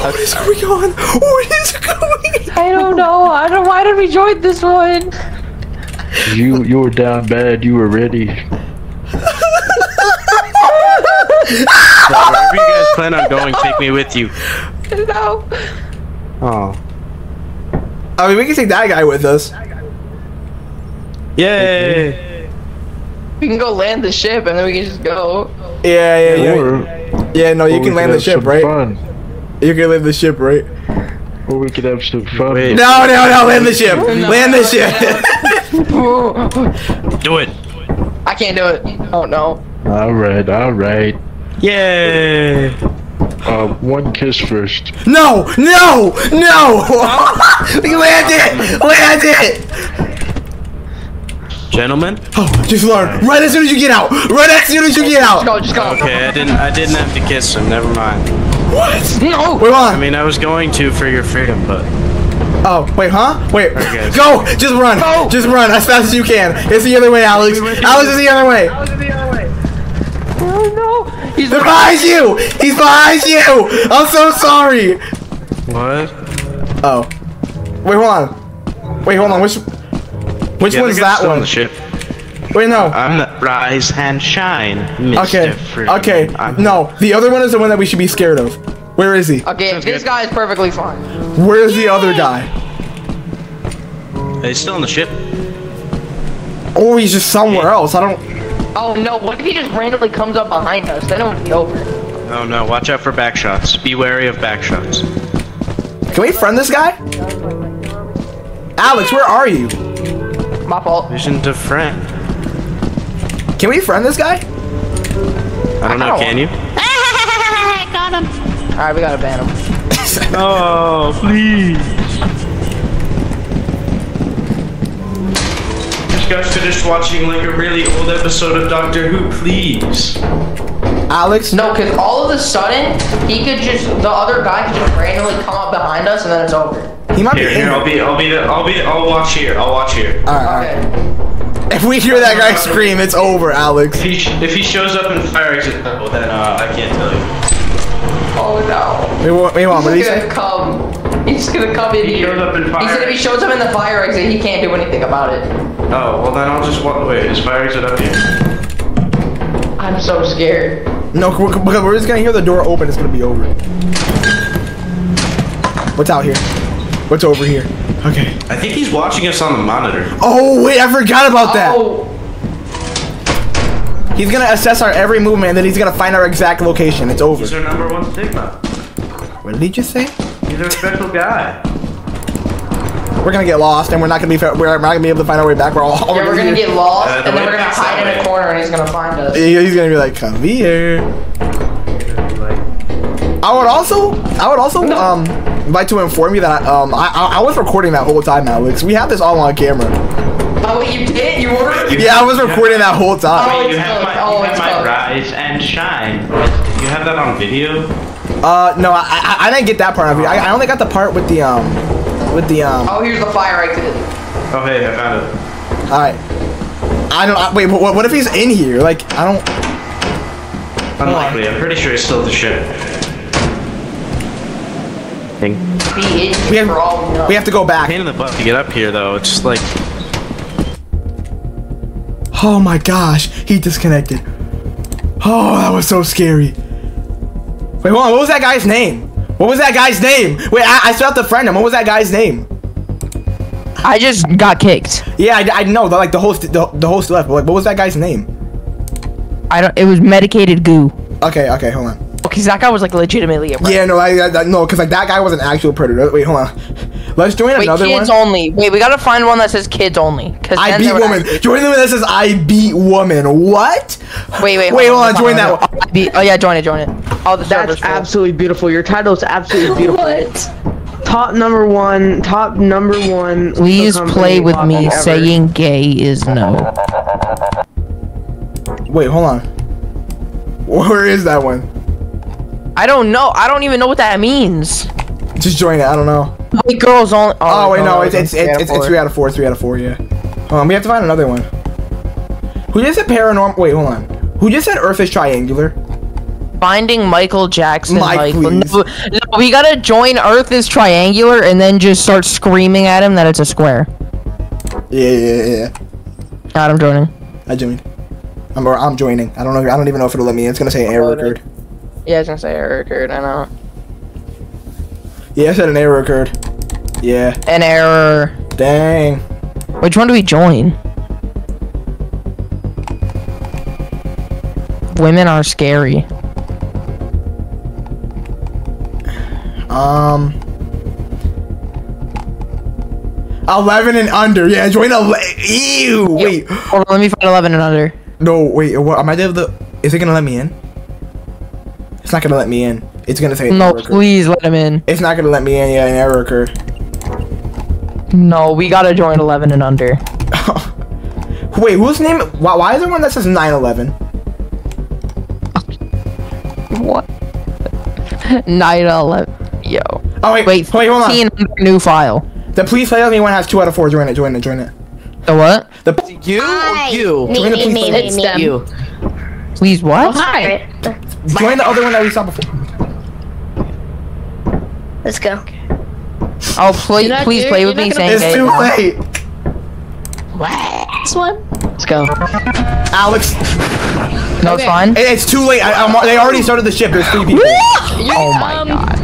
What is going on? What is going? on? I don't know. I don't. Why did we join this one? You you were down bad. You were ready. Wherever you guys plan on going, take me with you. No. Oh. I mean, we can take that guy with us. Yay! We can go land the ship and then we can just go. Yeah, yeah, yeah. Or, Yeah, no, you can land the ship, right? Fun. You can land the ship, right? Or we could have some fun. Wait. No, no, no, land the ship. Land the ship. Do it! I can't do it. Oh no. All right, all right. Yay! Uh, one kiss first. no, no, no. land it. Land it. Gentlemen? Oh, just learn. Right as soon as you get out. Right as soon as you get Just out. go. Just go. Okay, I didn't I didn't have to kiss him, never mind. What? No. Wait, hold I mean I was going to for your freedom, but Oh, wait, huh? Wait. Go. Just run. Go. Just run as fast as you can. It's the other way, Alex. Alex is the other way. Alex is the other way. Oh no. He's They're behind you. He's behind you. I'm so sorry. what? Oh. Wait, hold on. Wait, hold on. Which which Yeah, one's that still on one? the ship. Wait, no. I'm the rise and shine, Mr. Okay. Freeman. Okay. I'm- No, the other one is the one that we should be scared of. Where is he? Okay, Sounds this good. guy is perfectly fine. Where's the other guy? He's still on the ship. Or he's just somewhere else. I don't. Oh no, what if he just randomly comes up behind us? Then it would be over. Oh no, watch out for back shots. Be wary of back shots. Can we friend this guy? Alex, where are you? My fault. Vision to friend. Can we friend this guy? I don't know, Ow. can you? Got him. Alright, we gotta ban him. Oh, please. Just guys finished watching like a really old episode of Doctor Who, please. Alex? No, because all of a sudden, he could just, the other guy could just randomly come up behind us and then it's over. He might Here, be. here, I'll be, I'll be, the, I'll be, I'll watch here. I'll watch here. Alright, alright. Okay. If we hear that guy scream, it's over, Alex. If he, sh- if he shows up in fire exit, oh, then uh, I can't tell you. Oh no. Wait, what, wait, what did he He's gonna come. He's gonna come in He here. shows up in He said if he shows up in the fire exit, he can't do anything about it. Oh, well then I'll just walk. Wait, is fire exit up here? I'm so scared. No, we're- because we're just gonna hear the door open. It's gonna be over. What's out here? What's over here? Okay. I think he's watching us on the monitor. Oh wait, I forgot about that. Oh, He's gonna assess our every movement, and then he's gonna find our exact location. It's over. He's our number one stigma. What did he just say? He's our special guy. We're gonna get lost, and we're not gonna be we're not gonna be able to find our way back. We're all yeah, we're gonna get lost, Uh, the and then we're gonna hide that in a corner, and he's gonna find us. He- He's gonna be like, "Come here." I would also, I would also, um, like to inform you that um, I, I, I was recording that whole time, Alex. We have this all on camera. Oh, you did? You were? Yeah, I was recording that whole time. Oh, Wait, you have close. my, Oh, you have my rise and shine. You have that on video? Uh, no, I, I, I didn't get that part of it. I, I only got the part with the um, with the um. Oh, here's the fire exit. Oh hey, I found it. All right. I don't. I, wait, what, what if he's in here? Like, I don't. Unlikely. I'm pretty sure he's still the ship. Thing. We have, we have to go back. Pain in the butt to get up here though. It's just like Oh my gosh, he disconnected. Oh, that was so scary. Wait, hold on. What was that guy's name? What was that guy's name? Wait, I, I still have to friend him. What was that guy's name? I just got kicked. Yeah, I, I know. Like the host, the, the host left. But like, what was that guy's name? I don't. It was medicated goo. Okay, okay, hold on. Because that guy was like legitimately a predator. Yeah, no, I, I no, because like that guy was an actual predator. Wait, hold on. Let's join Wait, another kids one. only. Wait, we gotta find one that says kids only. Cause I beat woman. actually- Join the one that says I beat woman. What? Wait, wait, Wait, hold on. hold Join that hold one. on. I beat- oh yeah, join it, join it. Oh, the server's That's full. absolutely beautiful. Your title is absolutely beautiful. What? Top number one. Top number one. Please play with me. ever. Saying gay is no. Wait, hold on. Where is that one? I don't know. I don't even know what that means. Just join it. I don't know. Wait, girls only. Oh, wait, no, it's it's it's it's, it's, it's three out of four. Three out of four. Yeah. Um, we have to find another one. Who just said paranormal? Wait, hold on. Who just said Earth is triangular? Finding Michael Jackson. Mike, Michael. No, no, we gotta join Earth is triangular and then just start screaming at him that it's a square. Yeah, yeah, yeah. God, I'm joining. I joined. I'm or I'm joining. I don't know. I don't even know if it'll let me. in. It's gonna say error occurred. Yeah, I was gonna say error occurred. I know. Yeah, I said an error occurred. Yeah. An error. Dang. Which one do we join? Women are scary. Um. Eleven and under. Yeah, join a. Ew. Wait. Hold on, let me find 11 and under. No. Wait. What? Am I to? Is it gonna let me in? It's not gonna let me in. It's gonna say an No, error please let him in. It's not gonna let me in. Yeah, an error occurred. No, we gotta join 11 and under. Wait, whose name? Why, why is there one that says 911? What? Night 11. Yo. Oh wait, Wait, wait, hold on. new file. The please play with me one has two out of four. Join it. Join it. Join it. The what? The You Hi. you? Me, Join the me, police me, force. me, me. You. Please what? Alright, join the other one that we saw before. let's go. Oh, play, not please play with me gonna- saying It's too now. late. This one? Let's go. Alex, No, it's fine. it- it's too late. I, I'm, they already started the ship. There's three people. Oh my um, god.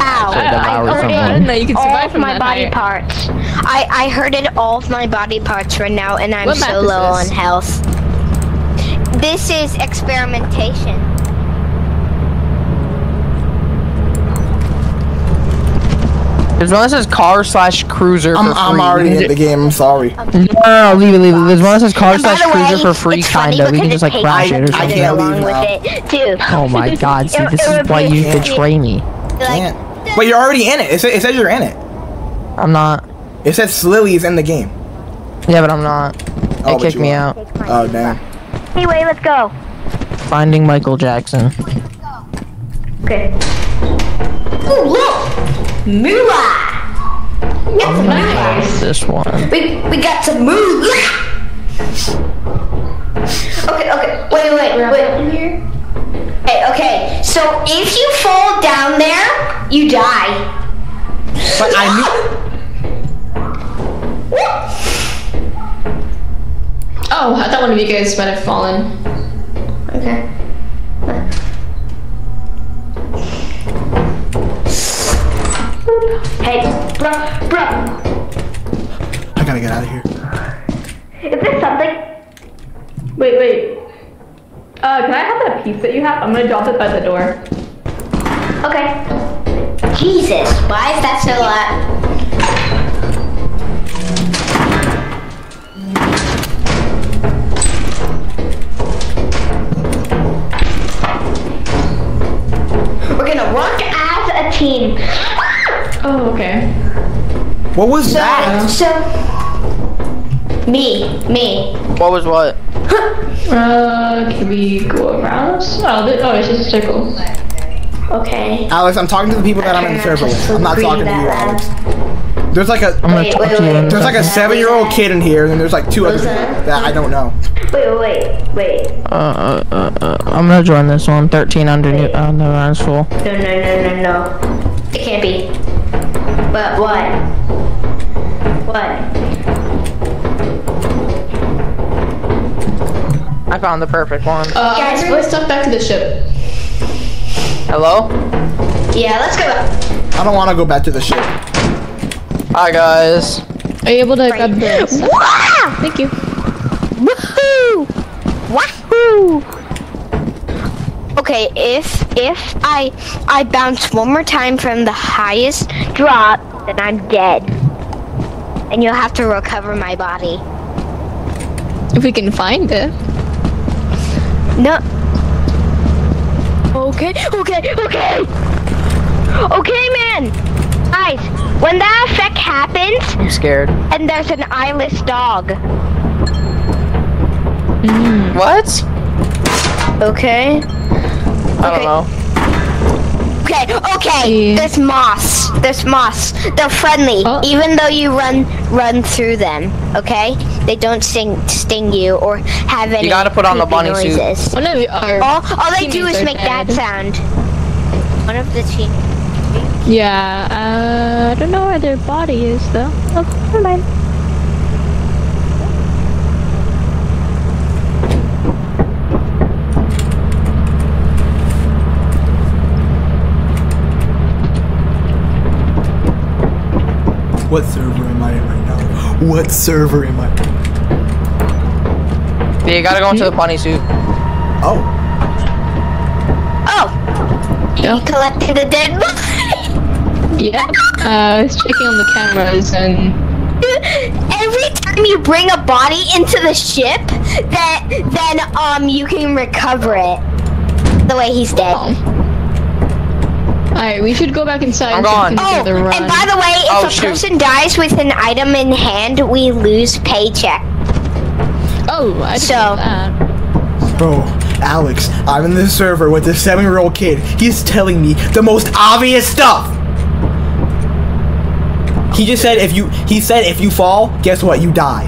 Ow. Should've devoured I didn't someone. know you could all survive of from my body height. parts. I I it all of my body parts right now, and I'm What map so is low on this? health. This is experimentation. There's one that says car slash cruiser I'm, for free. I'm already in the game. I'm sorry. No, no, no, leave it, leave it. There's one that says car slash the way, cruiser for free, kinda. We can just like it crash it or me I can't along leave now. it too. Oh my god, see, It- this it is would why be- you betray me. Like, Can't. But you're already in it. It, sa- it says you're in it. I'm not. It says Lily's in the game. Yeah, but I'm not. Oh, They kicked me out. Oh damn. Anyway, let's go. Finding Michael Jackson. Okay. Ooh, look! Moolah! We got some Nice. This one. We, we got some moolah! Okay, okay, wait, wait, wait. Hey, okay, so if you fall down there, you die. But I knew. Oh, I thought one of you guys might have fallen. Okay. Hey, bro, bro, I gotta get out of here. is this something? Wait, wait. Uh, can I have that piece that you have? I'm gonna drop it by the door. Okay. Jesus, why is that so loud? We're gonna work as a team. Oh, okay. What was So, that? so, me, me. What was what? Uh, can we go around? Oh, th- oh, it's just a circle. Okay. Alex, I'm talking to the people that I'm in the circle with. I'm not talking to you, Alex. There's like a I'm gonna Wait, talk wait, to you in a wait. there's like a seven year old kid in here, and then there's like two other people that I don't know. Wait, wait, wait. Uh, uh, uh, uh, I'm gonna join this one. 13 under new. Oh, no, that's full. No, no, no, no, no. It can't be. But what? What? I found the perfect one. Uh, Guys, guys, let's talk back to the ship. Hello? Yeah, let's go. I don't want to go back to the ship. Hi, guys. Are you able to grab the Wow! Thank you. Woohoo! Wahoo! Okay, if if I I bounce one more time from the highest drop, then I'm dead. And you'll have to recover my body. If we can find it. No. Okay, okay, okay. Okay, man. Guys, when that effect happens I'm scared. and there's an eyeless dog. What? Okay. I don't Okay. know. Okay, okay. Yeah. There's moss. There's moss. They're friendly, Oh. even though you run run through them. Okay, they don't sting sting you or have any. You gotta put on the creepy bunny suit. One of our All, all they do is are make that sound. One of the team. Yeah, uh, I don't know where their body is though. Oh, never mind. What server am I in right now? What server am I? Yeah, you gotta go into the bunny suit. Oh, Oh, Yeah. you collected a dead body. Yeah. Uh, I was checking on the cameras and Every time you bring a body into the ship, that then um you can recover it. The way he's dead. Oh. Alright, we should go back inside I'm so we gone. can Oh, do run. and by the way, if Oh, a shoot. person dies with an item in hand, we lose paycheck. oh, I didn't So- that. bro, Alex, I'm in the server with this seven-year-old kid. He's telling me the most obvious stuff. He just said if you, he said if you fall, guess what? You die.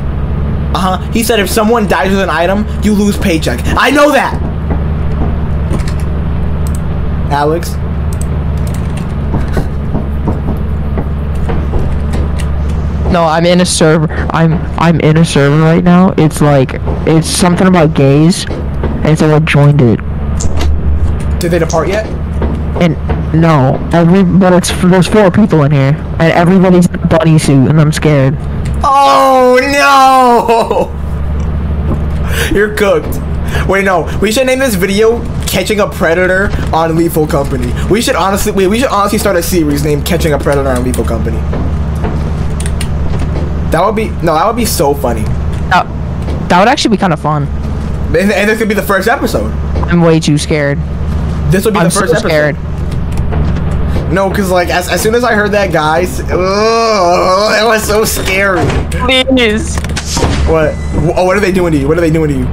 Uh huh. He said if someone dies with an item, you lose paycheck. I know that. Alex, No, I'm in a server. I'm I'm in a server right now. It's like it's something about gays, and so I joined it. did they depart yet? And no, every but it's there's four people in here, and everybody's in a bunny suit, and I'm scared. Oh no! You're cooked. Wait, no. We should name this video "Catching a Predator on Lethal Company." We should honestly, wait. We should honestly start a series named "Catching a Predator on Lethal Company." That would be no. That would be so funny. That, that would actually be kind of fun. And, and this could be the first episode. I'm way too scared. This would be I'm the so first episode. scared. No, because like as, as soon as I heard that, guys, ugh, it was so scary. Please. What? Oh, what are they doing to you? What are they doing to you?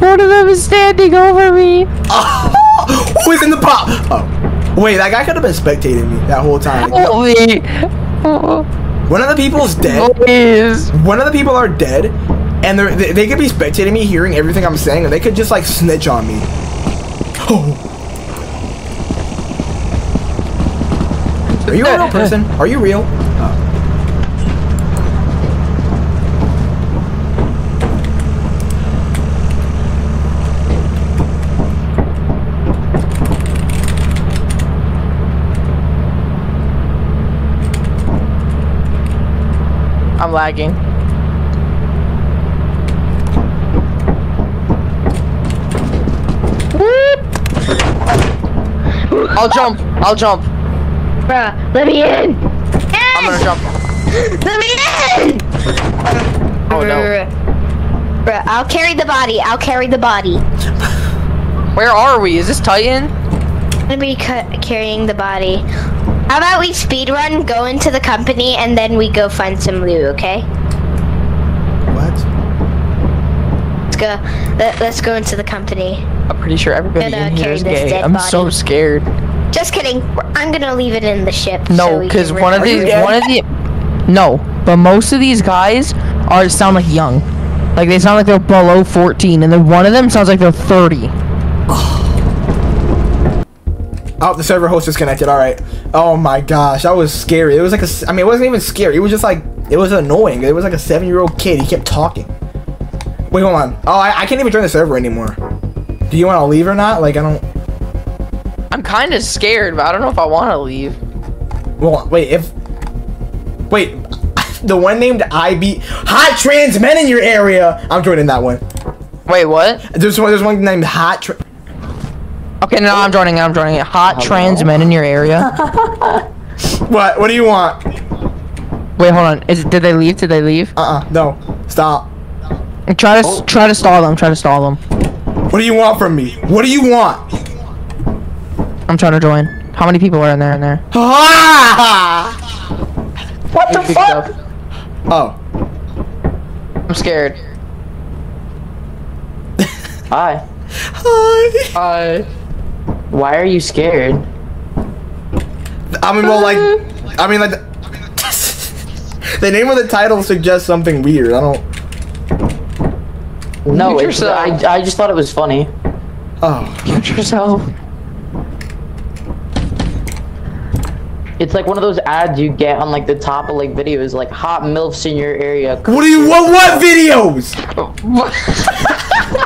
One of them is standing over me. Oh, who is in the pop? Oh, wait, that guy could have been spectating me that whole time. Me. Oh, One of the people's dead. please. One of the people are dead, and they're, they they could be spectating me, hearing everything I'm saying, and they could just like snitch on me. Oh. Are you a real person? Are you real? Oh. I'm lagging. I'll jump. I'll jump. Bruh, let me in. I'm gonna jump. Let me in. Oh no. Bruh, I'll carry the body. I'll carry the body. Where are we? Is this Titan? I'm gonna be carrying the body. How about we speed run, go into the company, and then we go find some loot, okay? What? Let's go. Let, let's go into the company. I'm pretty sure everybody Gonna in here carry this gay. I'm so scared. Just kidding. I'm gonna leave it in the ship. No, because can one of these, one of the, no, but most of these guys are sound like young, like they sound like they're below 14, and then one of them sounds like they're 30. Oh, the server host disconnected. All right. Oh my gosh, that was scary. It was like a. I mean, it wasn't even scary. It was just like it was annoying. It was like a seven-year-old kid. He kept talking. Wait, hold on. Oh, I, I can't even join the server anymore. Do you want to leave or not? Like, I don't. I'm kind of scared, but I don't know if I want to leave. Well, wait. If. Wait. The one named IB Hot Trans Men in your area. I'm joining that one. Wait, what? There's one. There's one named Hot. Tra- Okay, no, I'm joining it. I'm joining it. Hot trans men in your area. what? What do you want? Wait, hold on. Is did they leave? Did they leave? Uh. uh No. Stop. Try to try to stall them. Try to stall them. What do you want from me? What do you want? I'm trying to join. How many people are in there? In there? Ah! What the fuck? Oh. I'm scared. Hi. Hi. Uh, Why are you scared? I mean, well, like, mm. I mean, like, the, the name of the title suggests something weird. I don't. No, Mute it's. I, I just thought it was funny. Oh, mute yourself. It's like one of those ads you get on like the top of like videos, like hot milfs in your area. what do you? What? What videos?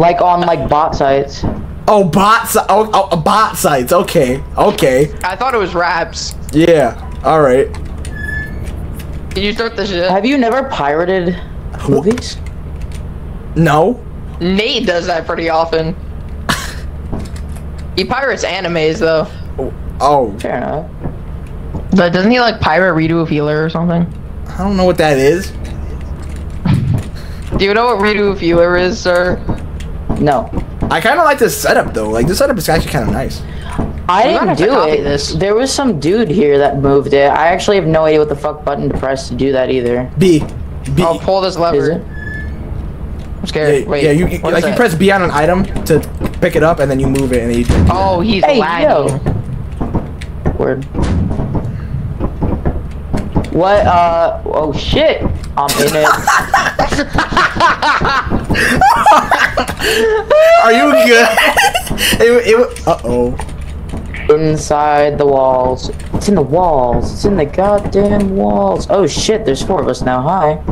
Like on like bot sites. Oh, bot. si- Oh, oh, uh, bot sites. Okay. Okay. I thought it was raps. Yeah. All right. Can you start the shit? Have you never pirated movies? No. Nate does that pretty often. he pirates animes though. Oh, Fair enough. But doesn't he like pirate redo of healer or something? I don't know what that is. Do you know what redo of healer is, sir? No. I kind of like this setup though. Like this setup is actually kind of nice. I didn't do it. this. There was some dude here that moved it. I actually have no idea what the fuck button to press to do that either. B. B. I'll pull this Is lever. it? I'm scared. yeah, Wait. yeah, you, you like you press B on an item to pick it up, and then you move it, and then you. Oh, he's Hey, lagging. yo. Word. What, uh, oh shit. I'm in it. Are you good? it, it, uh oh. Inside the walls. It's in the walls. It's in the goddamn walls. Oh shit, there's four of us now. Hi.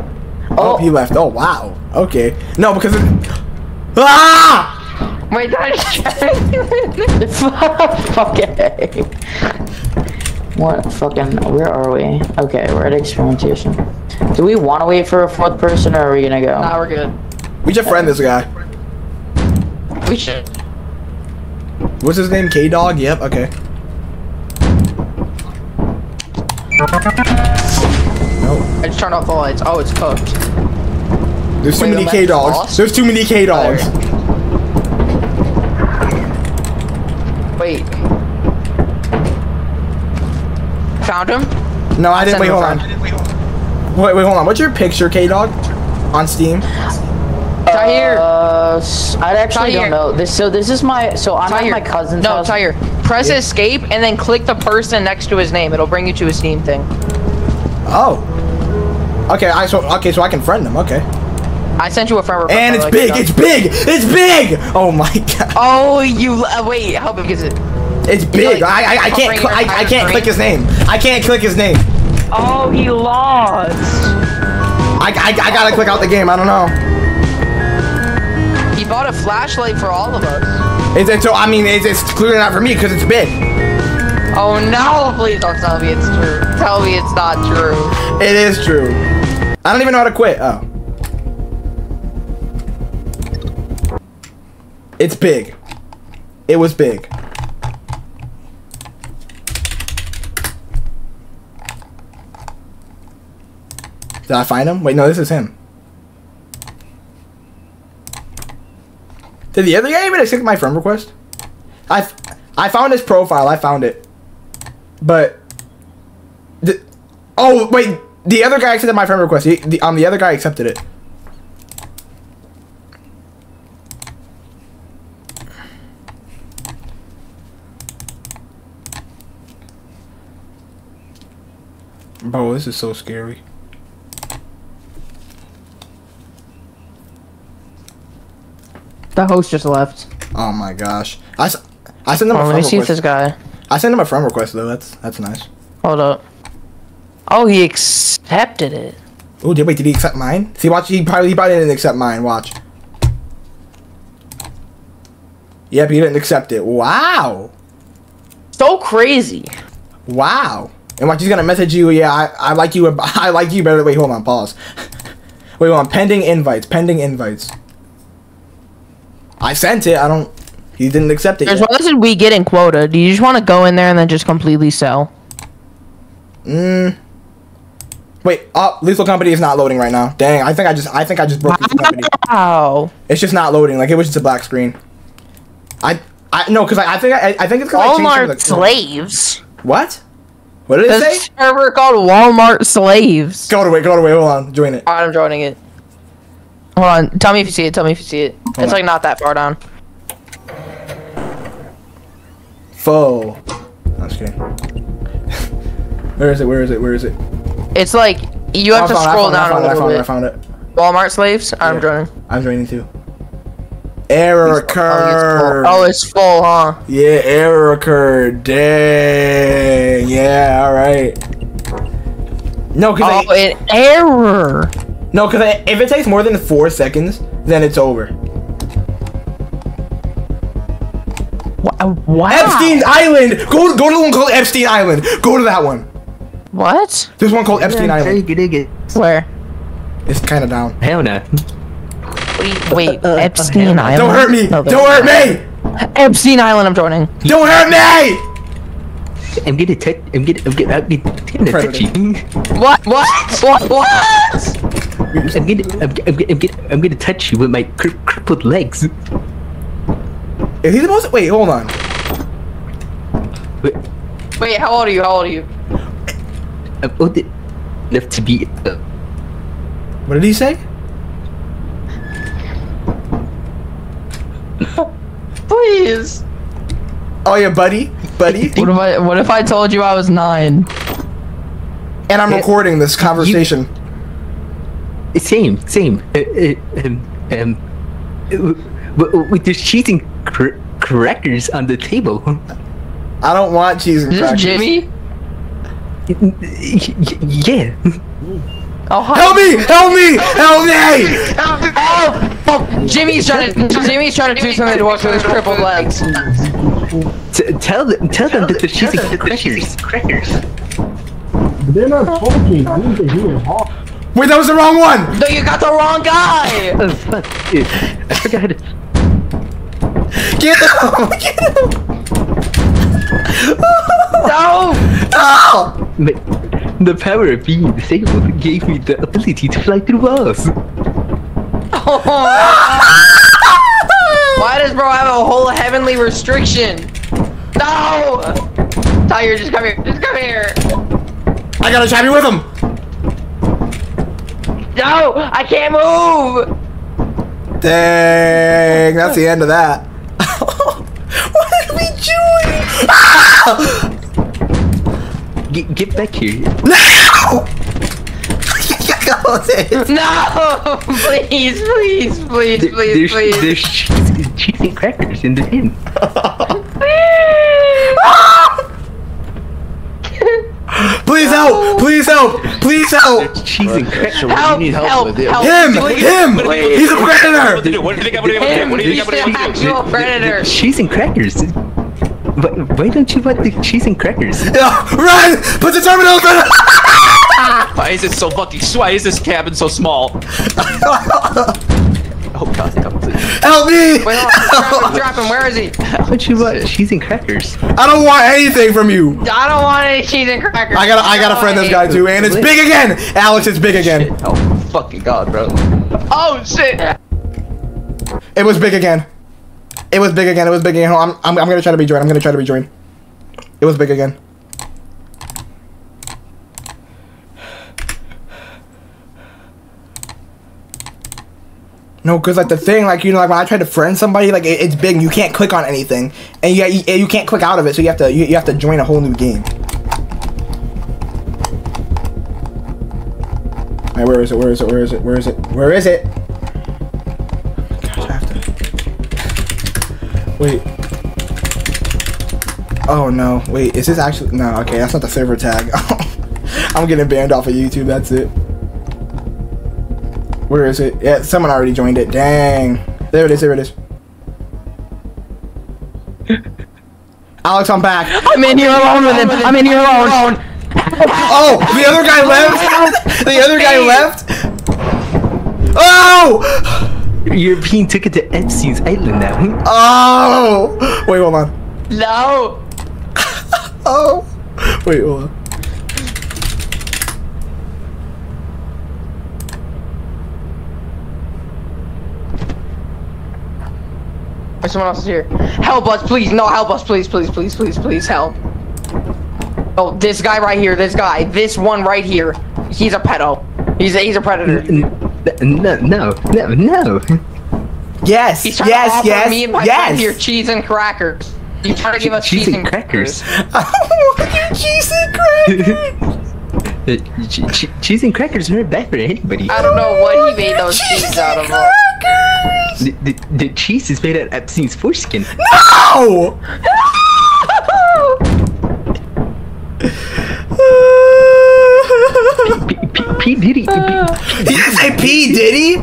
Oh, Oh, he left. Oh wow. Okay. No, because it. Ah! Wait, that's okay. What fucking, where are we? Okay, we're at experimentation. Do we want to wait for a fourth person or are we gonna go? Nah, we're good. We should friend this guy. We should. What's his name? K Dog. Yep. Okay. No. I just turned off the lights. Oh, it's cooked. There's too Wait, many K-Dogs. There's too many K dogs. Wait. Found him? No, I didn't. Wait, hold on. friend. Wait, wait, hold on. What's your picture, K Dog? On Steam. Tahir. Uh, s- I actually Tahir. don't know. This so this is my so I'm Tahir. at my cousin's No, house. Tyre. Press escape and then click the person next to his name. It'll bring you to a Steam thing. Oh. Okay, I so okay, so I can friend him. Okay. I sent you a friend request. And it's the big. It's big. It's big. Oh my god. Oh, you. Uh, wait, how big is it? It's big. like, I I, I can't I, I can't click his name. I can't click his name. Oh, he lost. I, I, I gotta click out the game. I don't know. He bought a flashlight for all of us. It's, it's so I mean it's, it's clearly not for me because it's big. Oh no! Please don't tell me it's true. Tell me it's not true. It is true. I don't even know how to quit. Oh. It's big. It was big. Did I find him? Wait, no, this is him. Did the other guy even accept my friend request? I, I found his profile. I found it. But the, oh wait, the other guy accepted my friend request. He, the, um, the other guy accepted it. Bro, this is so scary. The host just left. Oh my gosh, I, I sent him a Oh, let friend me see if request. this guy. I sent him a friend request though. That's that's nice. Hold up. Oh, he accepted it. Oh, did wait? Did he accept mine? See, watch. He probably he probably didn't accept mine. Watch. Yep, he didn't accept it. Wow. So crazy. Wow. And watch, he's gonna message you. Yeah, I, I like you. I like you better. Wait, hold on. Pause. Wait, hold on. Pending invites. Pending invites. I sent it. I don't. He didn't accept it. There's Yet. one that said we getting quota. Do you just want to go in there and then just completely sell? Mm. Wait. Oh, Lethal Company is not loading right now. Dang. I think I just. I think I just broke Lethal Company. Wow. It's just not loading. Like it was just a black screen. I. I no, because I, I think I, I think it's because I changed some of Walmart slaves. What? What did it There's a say? server called Walmart slaves. Go to wait. Go to wait. Hold on. Join it. Alright, I'm joining it. Hold on. Tell me if you see it. Tell me if you see it. It's like not that far down. Foe. I'm just kidding. Where is it? Where is it? Where is it? It's like you have I to found scroll it, down a found it, I little found it, I bit. found it. Walmart slaves. I'm joining. I'm joining too. Error oh, occurred. Oh, it's full, huh? Yeah, error occurred. Dang. Yeah, alright. No, because oh, I. Oh, an error. No, because if it takes more than four seconds, then it's over. Wow. Uh, wow. Epstein Island. Go go to the one called Epstein Island. Go to that one. What? There's one called Epstein Island. Dig it. Where? It's kind of down. Hell no. Wait, uh, wait. Uh, Epstein Island. Don't hurt me. No, Don't hurt me. Epstein Island. I'm joining. Don't hurt me. I'm gonna touch. I'm gonna. I'm gonna. I'm gonna touch you. What? What? What? What? I'm gonna. I'm, I'm, I'm gonna. I'm gonna touch you with my cri- crippled legs. Is he supposed to wait? Hold on. But Wait, how old are you? How old are you? I'm old enough to be. Uh, What did he say? Please. Oh yeah, buddy, buddy. What if I? What if I told you I was nine? And I'm recording this conversation. Same. Same. Uh, uh, um. Um. uh, With, with the cheese and cr- crackers on the table. I don't want cheese and Is this crackers. Jimmy? Yeah. Oh, hi. Help me! Help me! Help me! Help! Oh, Jimmy's trying to. Jimmy's trying to do something to work with his crippled legs. T- tell them. Tell them that the cheese and crackers. Crackers. They're not talking. I need to hear talk. Wait, that was the wrong one. No, you got the wrong guy. Oh fuck! I forgot how to. Get him! Get him! No! Ow! My- The power of being disabled gave me the ability to fly through walls. Why does bro have a whole heavenly restriction? No! Tiger, just come here. Just come here. I gotta chat with him. No! I can't move! Dang, that's the end of that. what are we doing? Ah! Get, get back here. No! No! Please, please, please, There- please, there's, please. there's cheese, cheese and crackers in the bin. Please help! Please help! Please help! Cheese and crackers. Help, help, help. Him! Please, Him! please. He's a predator! What do you think I'm gonna do? Him, What do you he's think an I'm gonna do? actual predator. Cheese and crackers. Why, why don't you want the cheese and crackers? Yeah, run! Put the terminal in Why is it so fucking? Why is this cabin so small? Oh god, no, please. Help me! Wait, hold on. Drop him. Where is he? Why don't you want cheese and crackers? I don't want anything from you. I don't want any cheese and crackers. I gotta, I gotta friend this guy too, and it's big again. Alex, it's big again. Oh fucking god, bro. Oh shit! It was big again. It was big again. It was big again. I'm, I'm, I'm gonna try to rejoin. I'm gonna try to rejoin. It was big again. No, cause like the thing, like you know, like when I try to friend somebody, like it, it's big. And you can't click on anything, and you, you you can't click out of it, so you have to you, you have to join a whole new game. Alright, where is it? Where is it? Where is it? Where is it? Where is it? Gosh, I have to. Wait. Oh no! Wait, is this actually? No, okay, that's not the server tag. I'm getting banned off of YouTube. That's it. Where is it? Yeah, someone already joined it. Dang. There it is. There it is. Alex, I'm back. I'm in here alone with him. I'm in here alone. Oh, the other guy left. the other guy left. Oh! You're being taken to Epstein's Island now. Oh! Wait, hold on. No. Oh! Wait, hold on. Or someone else is here. Help us, please. No, help us, please, please, please, please, please, help. Oh, this guy right here. This guy. This one right here. He's a pedo. He's a, he's a predator. No, no, no, no. Yes, He's trying yes, to offer yes, me and my yes. friend here cheese and crackers. You trying to give us Cheese cheese, and and crackers? I want your cheese and crackers. Uh, che- che- cheese and crackers aren't bad for anybody. I don't know what he made those cheese out of. Crackers. The, the, the cheese is made out of Epstein's foreskin. No! P, P, P Diddy. P, he didn't say P, did he?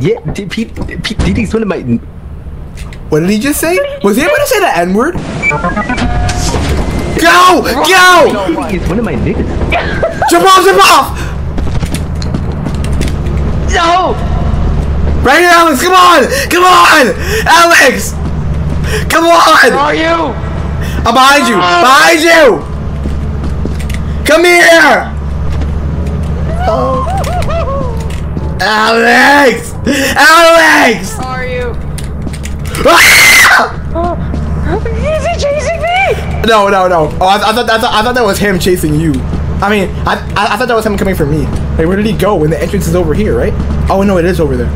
yeah, P, P, P Diddy's one of my. What did he just say? Was he able to say the N word? Go! Go! Diddy is one of my niggas. Jump off, jump off! No! Right here, Alex, come on! Come on! Alex! Come on! Where are you? I'm behind you! Behind you! Come here! Alex! Alex! Where are you? Ah! Is he chasing me? No, no, no. Oh, I, I thought I thought I thought that was him chasing you. I mean, I, I I thought that was him coming for me. Like, where did he go? When the entrance is over here, right? Oh no, it is over there.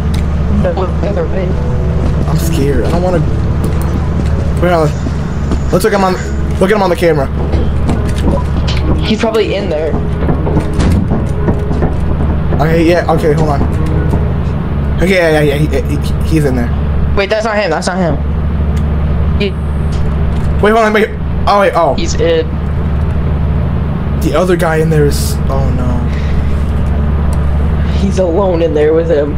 I'm scared. I don't want to. Well, let's look at him on. Look at him on the camera. He's probably in there. Okay, yeah. Okay, hold on. Okay, yeah, yeah, yeah. He, he, he's in there. Wait, that's not him. That's not him. He, Wait, hold on. Wait. Oh wait. Oh, he's in. the other guy in there is. Oh no. He's alone in there with him.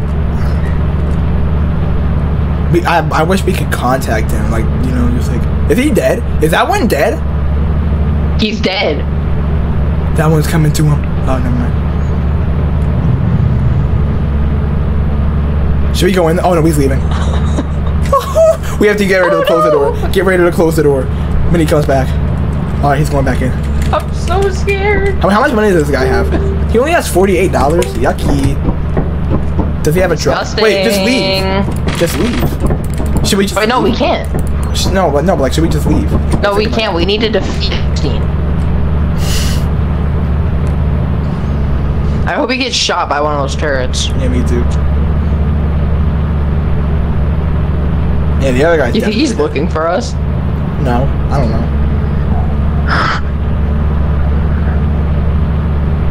I, I wish we could contact him. Like, you know, just like, is he dead? Is that one dead? He's dead. That one's coming to him. Oh, never mind. Should we go in? Oh no, he's leaving. we have to get ready to close the door. Get ready to close the door when he comes back. All right, he's going back in. I'm so scared. How, how much money does this guy have? He only has forty-eight dollars. Yucky. Does he have a truck? Wait, just leave. Just leave. Should we just? Wait, no, we can't. No, but no, but like, should we just leave? No, we can't. We need to defeat Epstein. I hope he gets shot by one of those turrets. Yeah, me too. Yeah, the other guy. You think he's looking for us? No, I don't know.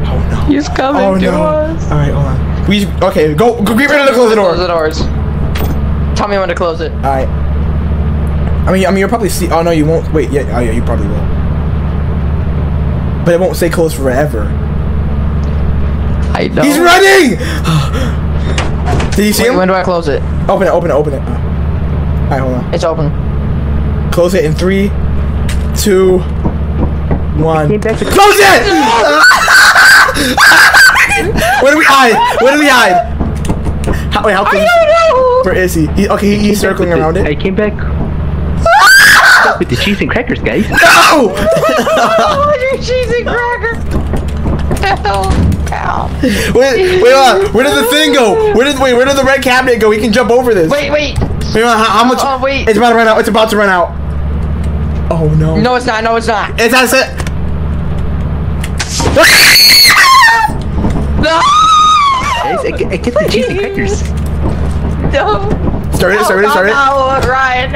Oh no. He's coming Oh to no. us. All right, hold on. We okay. Go. Go. Get ready to close the door. Close the doors. Tell me when to close it. All right. I mean, I mean, you'll probably see. Oh no, you won't. Wait. Yeah. Oh yeah, you probably will. But it won't stay closed forever. I know. He's running. Did you see Wait, him? when do I close it? Open it. Open it. Open it. Oh. All right, hold on. It's open. Close it in three, two, one. Close it! Where do we hide? Where do we hide? How, wait, how close? Where is he? he okay, he, he's circling around it. I came back with the cheese and crackers, guys. No! oh, your cheese and cracker. Hell, hell. wait, wait, hold on. Where did the thing go? Where did wait? Where did the red cabinet go? We can jump over this. Wait, wait. Wait, hold on, how, how much? Oh, wait. It's about to run out. It's about to run out. Oh no. No, it's not. No, it's not. It's not set. No. Guys, I, get- I get the cheese and crackers. No. Start it. Start it. Oh, start it. No, no, Ryan.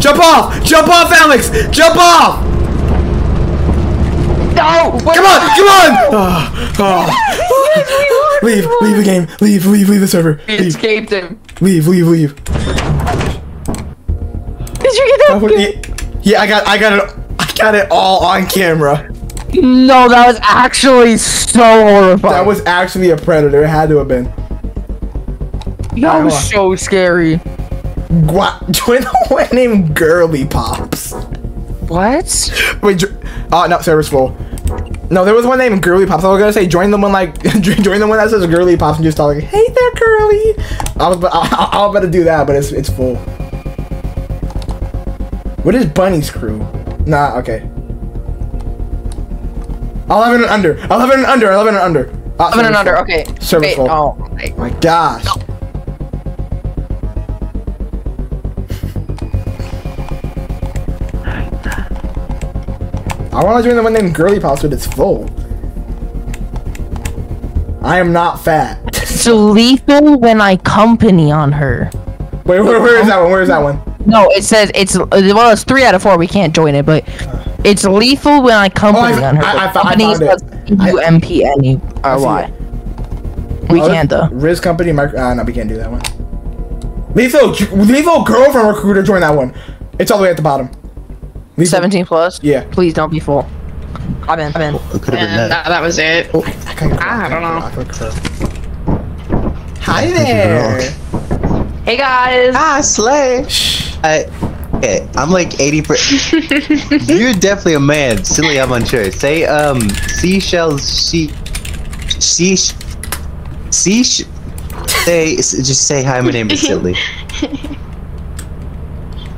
Jump off! Jump off, Alex! Jump off! No. Wait. Come on! Come on! Oh, oh. Leave! Leave the game! Leave! Leave! Leave the server! We Leave! escaped him. Leave! Leave! Leave! Did you get Oh, yeah, yeah, I got, I got it, I got it all on camera. No, that was actually so horrifying. That was actually a predator. It had to have been. that was so scary. What? Join the one named Girly Pops. What? Wait, oh no, server's full. No, there was one named Girly Pops. I was gonna say join the one like join the one that says Girly Pops and just talk like, hey there, Girly. I was, I, I, I was about to do that, but it's it's full. What is Bunny's crew? Nah, okay. Eleven and under. Eleven and under. Eleven and under. Ah, Eleven and under. Okay. Service Wait, full. oh my My gosh. I want to join the one named Girly Pops, but it's full. I am not fat. It's lethal when I company on her. Wait, where, where is that one? Where is that one? No, it says it's well, it's three out of four. We can't join it, but it's lethal when I company Oh, I- on her. I- I but fo- I company found it. spells U M P N E R Y. We Oh, can't though. Riz Company, micro. Uh, no, we can't do that one. Lethal, Lethal girlfriend recruiter, join that one. It's all the way at the bottom. Lethal- Seventeen plus. Yeah. Please don't be full. I'm in. I'm in. It could have been And that. that, that was it. I don't know. Hi there. Hey guys. Ah, slay. I, okay, I'm like 80 percent. You're definitely a man. Silly, I'm unsure. Say, um, seashells, she, she, sea, say, s- just say hi. My name is Silly.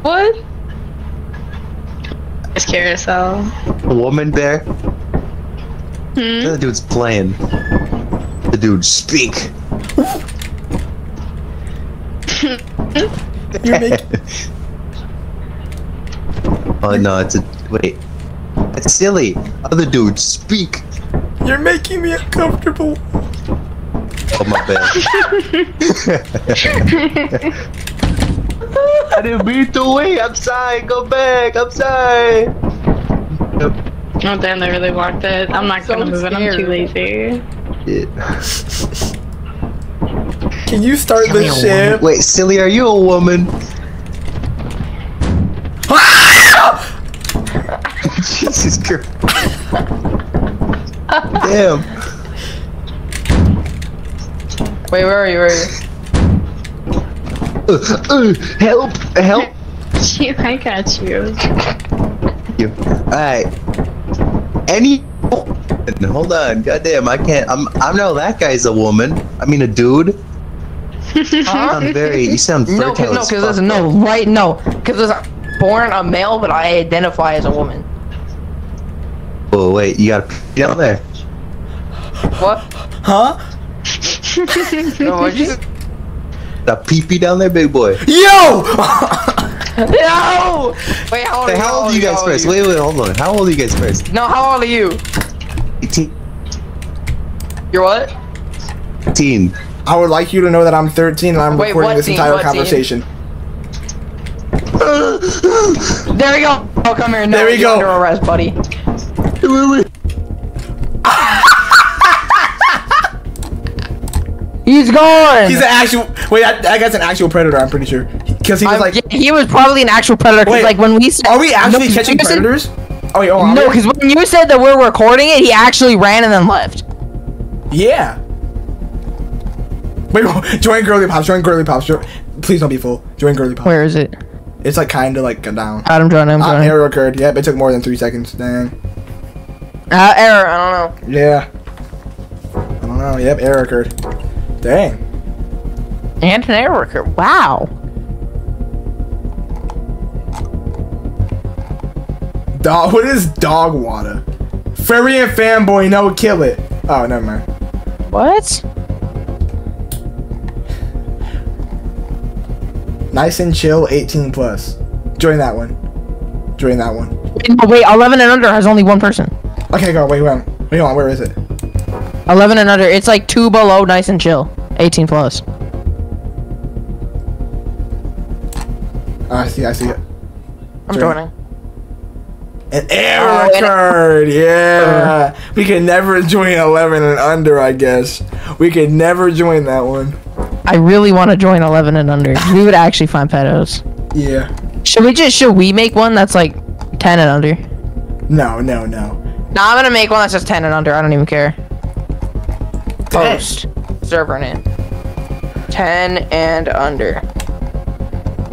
What? It's carousel. A woman bear. Hmm? The dude's playing. The dude speak. You're making, Oh no, it's a wait. It's silly. Other dude speak. you're making me uncomfortable. Oh my bad. I didn't mean to wait. I'm sorry. Go back. I'm sorry. Oh damn, they really walked it. I'm not gonna move it. I'm too lazy. Can you start Give me this shit? Wait, silly, are you a woman? Jesus Christ. Damn. Wait, where are you? Where are you? Uh, uh, help! Help! You, I got you. you. Alright. Any hold on, goddamn, I can't I'm I'm no that guy's a woman. I mean a dude. You sound very you sound No, fertile. cause, no, cause there's no right. No, cause there's born a male, but I identify as a woman. Oh wait, you got a down there. What? Huh? No, what'd you? Got pee pee down there, big boy. Yo! No! Wait, how old, Hey, how old are you guys first? Wait, wait, hold on. How old are you guys first? No, how old are you? 18. You're what? 18. I would like you to know that I'm 13 and I'm Wait, recording this team? entire What team? conversation. There we go. Oh, come here. No, There we you're go. Under arrest, buddy. He's gone. He's an actual. Wait, that, that guy's an actual predator. I'm pretty sure. Because he was I'm- like. yeah, he was probably an actual predator. Wait, like when we said, Are we actually No, catching you said- predators? Oh wait, oh, No, because when you said that we're recording it, he actually ran and then left. Yeah. Wait, join Girly Pops. Join Girly Pops. Please don't be full. Join Girly Pops. Where is it? It's like kind of like down. Adam join. I'm Ah, joining. error occurred. Yep, it took more than three seconds. Dang. Uh, error. I don't know. Yeah. I don't know. Yep, error occurred. Dang. And an error occurred. Wow. Dog. What is dog water? Furry and fanboy, no, kill it. Oh, never mind. What? Nice and chill, 18 plus. Join that one. Join that one. No, wait, 11 and under has only one person. Okay, go. Wait, wait, wait. Hold on. Where is it? 11 and under. It's like two below, nice and chill. 18 plus. Oh, I see. I see it. I'm Join. joining. An error Oh, and- occurred. Yeah. Uh. We can never join 11 and under. I guess we could never join that one. I really want to join 11 and under. we would actually find pedos. Yeah. Should we just, should we make one that's like 10 and under? No, no, no. Nah, I'm gonna make one that's just 10 and under. I don't even care. Post. Server name. 10 and under.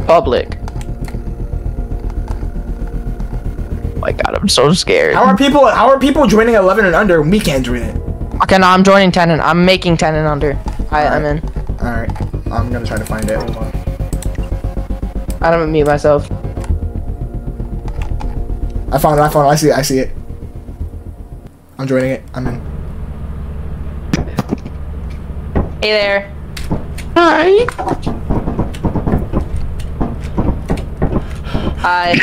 Public. Oh my god, I'm so scared. How are people? How are people joining 11 and under? and We can't join it. Okay, no, I'm joining 10 and I'm making 10 and under. I, I'm in. All right. I'm gonna try to find it. Hold on. I don't mute myself. I found it. I found it. I see it. I see it. I'm joining it. I'm in. Hey there. Hi. Hi.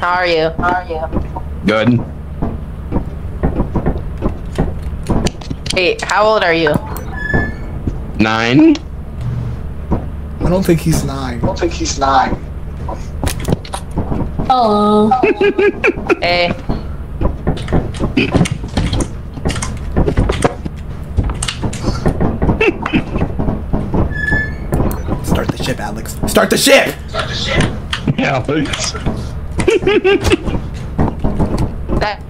How are you? How are you? Good. Hey, how old are you? Nine. I don't think he's nine. I don't think he's nine. Oh. Hey. Start the ship, Start the ship! Alex. That.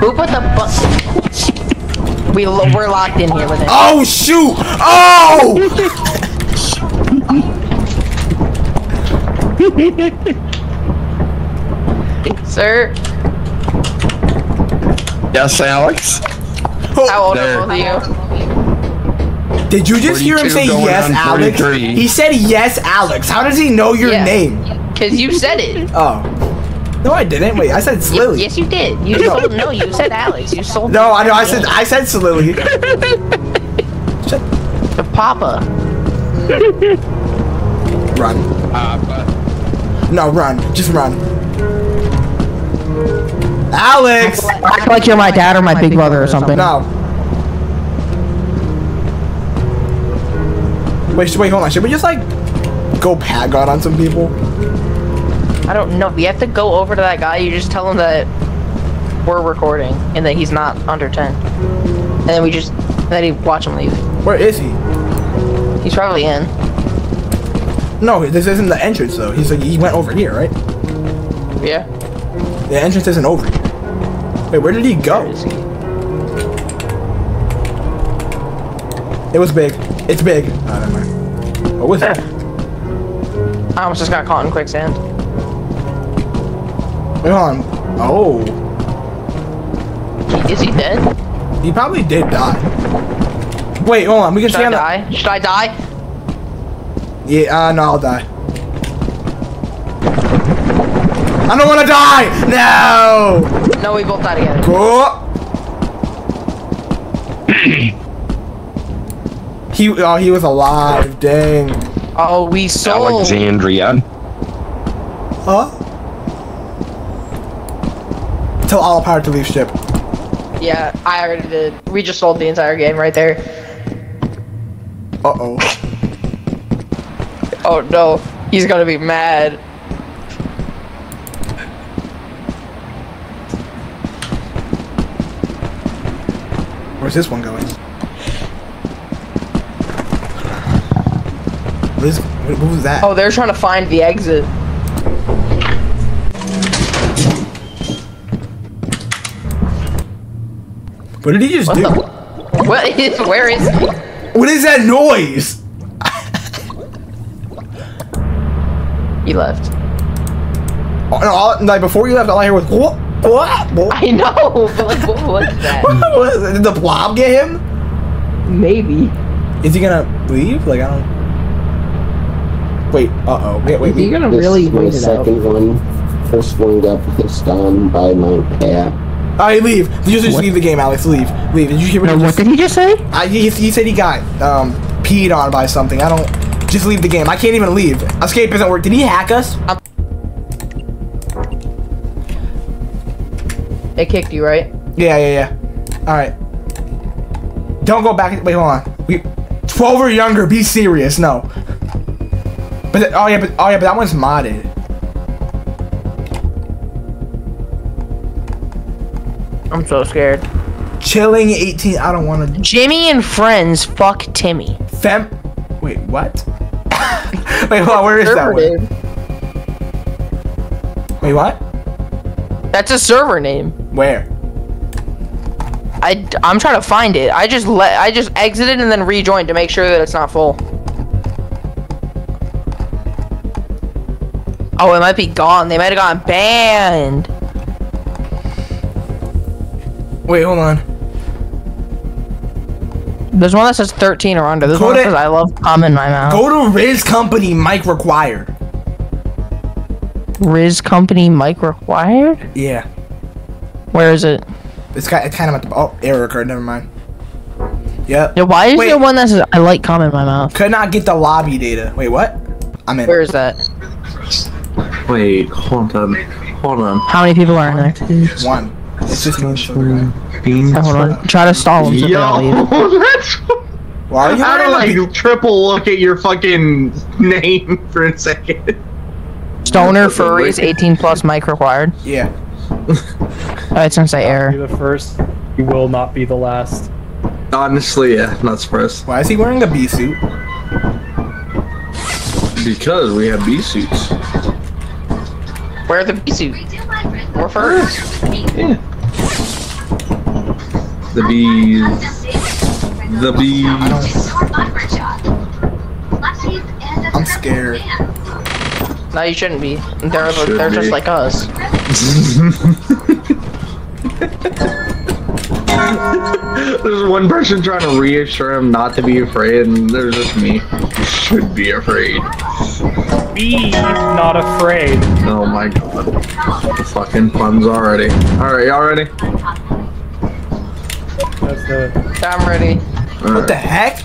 Who put the bu- We lo- we're locked in here with it. Oh shoot! Oh! Sir, Yes, Alex. How old There. are both of you? Did you just hear him say yes, Alex? He said yes, Alex. How does he know your Yeah. name? Cause you said it. Oh. No, I didn't. Wait, I said Slilly. Yes, you did. You No. sold. No, you said Alex. You sold. No, I know. I said I said Slilly. Shut. the Papa. Run. No, run. Just run. Alex. Act like you're my dad or my big brother or something. No. Wait, sh- wait, hold on. Should we just like go pat God on some people? I don't know. We have to go over to that guy. You just tell him that we're recording and that he's not under ten, and then we just and then he watch him leave. Where is he? He's probably in. No, this isn't the entrance though. He's like he went over here, right? Yeah. The entrance isn't over here. Wait, where did he go? It was big. It's big. Oh, never mind. What was it? I almost just got caught in quicksand. Wait, hold on. Oh, Is he dead? he probably did die. Wait, hold on. We can Should stay I on die? Should I die? Yeah, uh, no, I'll die. I don't want to die. No. No, we both die together. Cool. he, oh, he was alive. Dang. Oh, we sold. Alexandria. Huh? Tell all power to leave ship. Yeah, I already did. We just sold the entire game right there. Uh oh. Oh no, he's gonna be mad. Where's this one going? What, is, what, what was that? Oh, they're trying to find the exit. What did he just What do? What is? Where is he? What is that noise? He left. Oh, no, all, like before you left, all I heard was what? What? What? I know, but like, what was that? What was it? Did the blob get him? Maybe. Is he gonna leave? Like I don't. Wait. Uh oh. Wait. Wait. Is he wait. gonna This really is my wait it out? second one. First one got pissed on by my cat. Alright, leave. You just, just leave the game, Alex. Leave. Leave. Did you hear what No, he what just did he just say? I, he, he said he got um peed on by something. I don't. Just leave the game. I can't even leave. Escape isn't work. Did he hack us? They kicked you, right? Yeah, yeah, yeah. All right. Don't go back. Wait, hold on. We, twelve or younger. Be serious. No. But th- oh yeah, but oh yeah, but that one's modded. I'm so scared. Chilling 18. I don't want to. Jimmy and friends fuck Timmy. Fem. Wait, what? Wait, hold on. Where is that one? Wait, what? That's a server name. Where? I I'm trying to find it. I just let I just exited and then rejoined to make sure that it's not full. Oh, it might be gone. They might have gotten banned. Wait, hold on. There's one that says 13 or under. There's Go one to- says I love cum in my mouth. Go to Riz Company. Mic required. Riz Company mic required? Yeah. Where is it? It's kind. It's kind of at the. Oh, error occurred. Never mind. Yep. Yeah, why is Wait. there one that says I like cum in my mouth? Could not get the lobby data. Wait, what? I'm in. Where is that? Wait, hold on. Hold on. How many people are in there? One. It's just me and Sugar Hold on. Try to stall him so they don't leave. Yo, that's. Why are you I had to wearing a like triple look at your fucking name for a second. Stoner furries 18 plus mic required. Yeah. Alright, since I error. Be the first. You will not be the last. Honestly, yeah, not surprised. Why is he wearing a bee suit? Because we have bee suits. Where are the bee suit? We're first. Yeah. The bees. The bees. I'm scared. No, you shouldn't be. They're Should they're just like us. There's one person trying to reassure him not to be afraid, and there's just me. You should be afraid. Be not afraid. Oh my god. The fucking puns already. Alright, y'all ready? That's the. I'm ready. What the heck?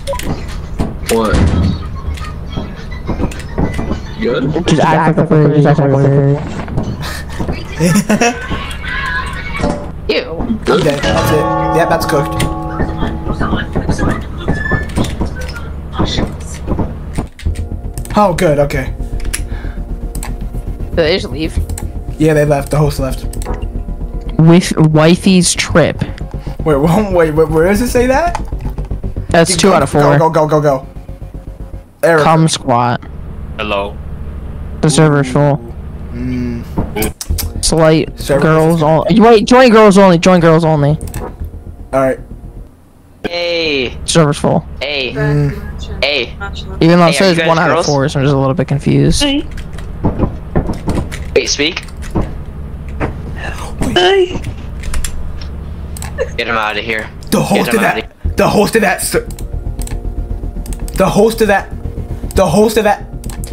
What? Good? Just act like a furry. Just act like a furry. Ew. I'm. That's it. Yeah, that's cooked. Oh, good. Okay. Did they just leave? Yeah, they left. The host left. With wifey's trip. Wait, wait, wait, wait where does it say that? That's two Go- out of four. Go, go, go, go, go. Eric. Come squat. Hello. The server's full. Mm. Slight Server girls only. Wait, join girls only. Join girls only. All right. Hey. Server's full. Hey. Mm. Hey. Even though Hey, it says you guys one out of girls? four, so I'm just a little bit confused. Wait, speak. Hey. Get him out of here. The host of him outta that. The host of that. The host of that. The host of that.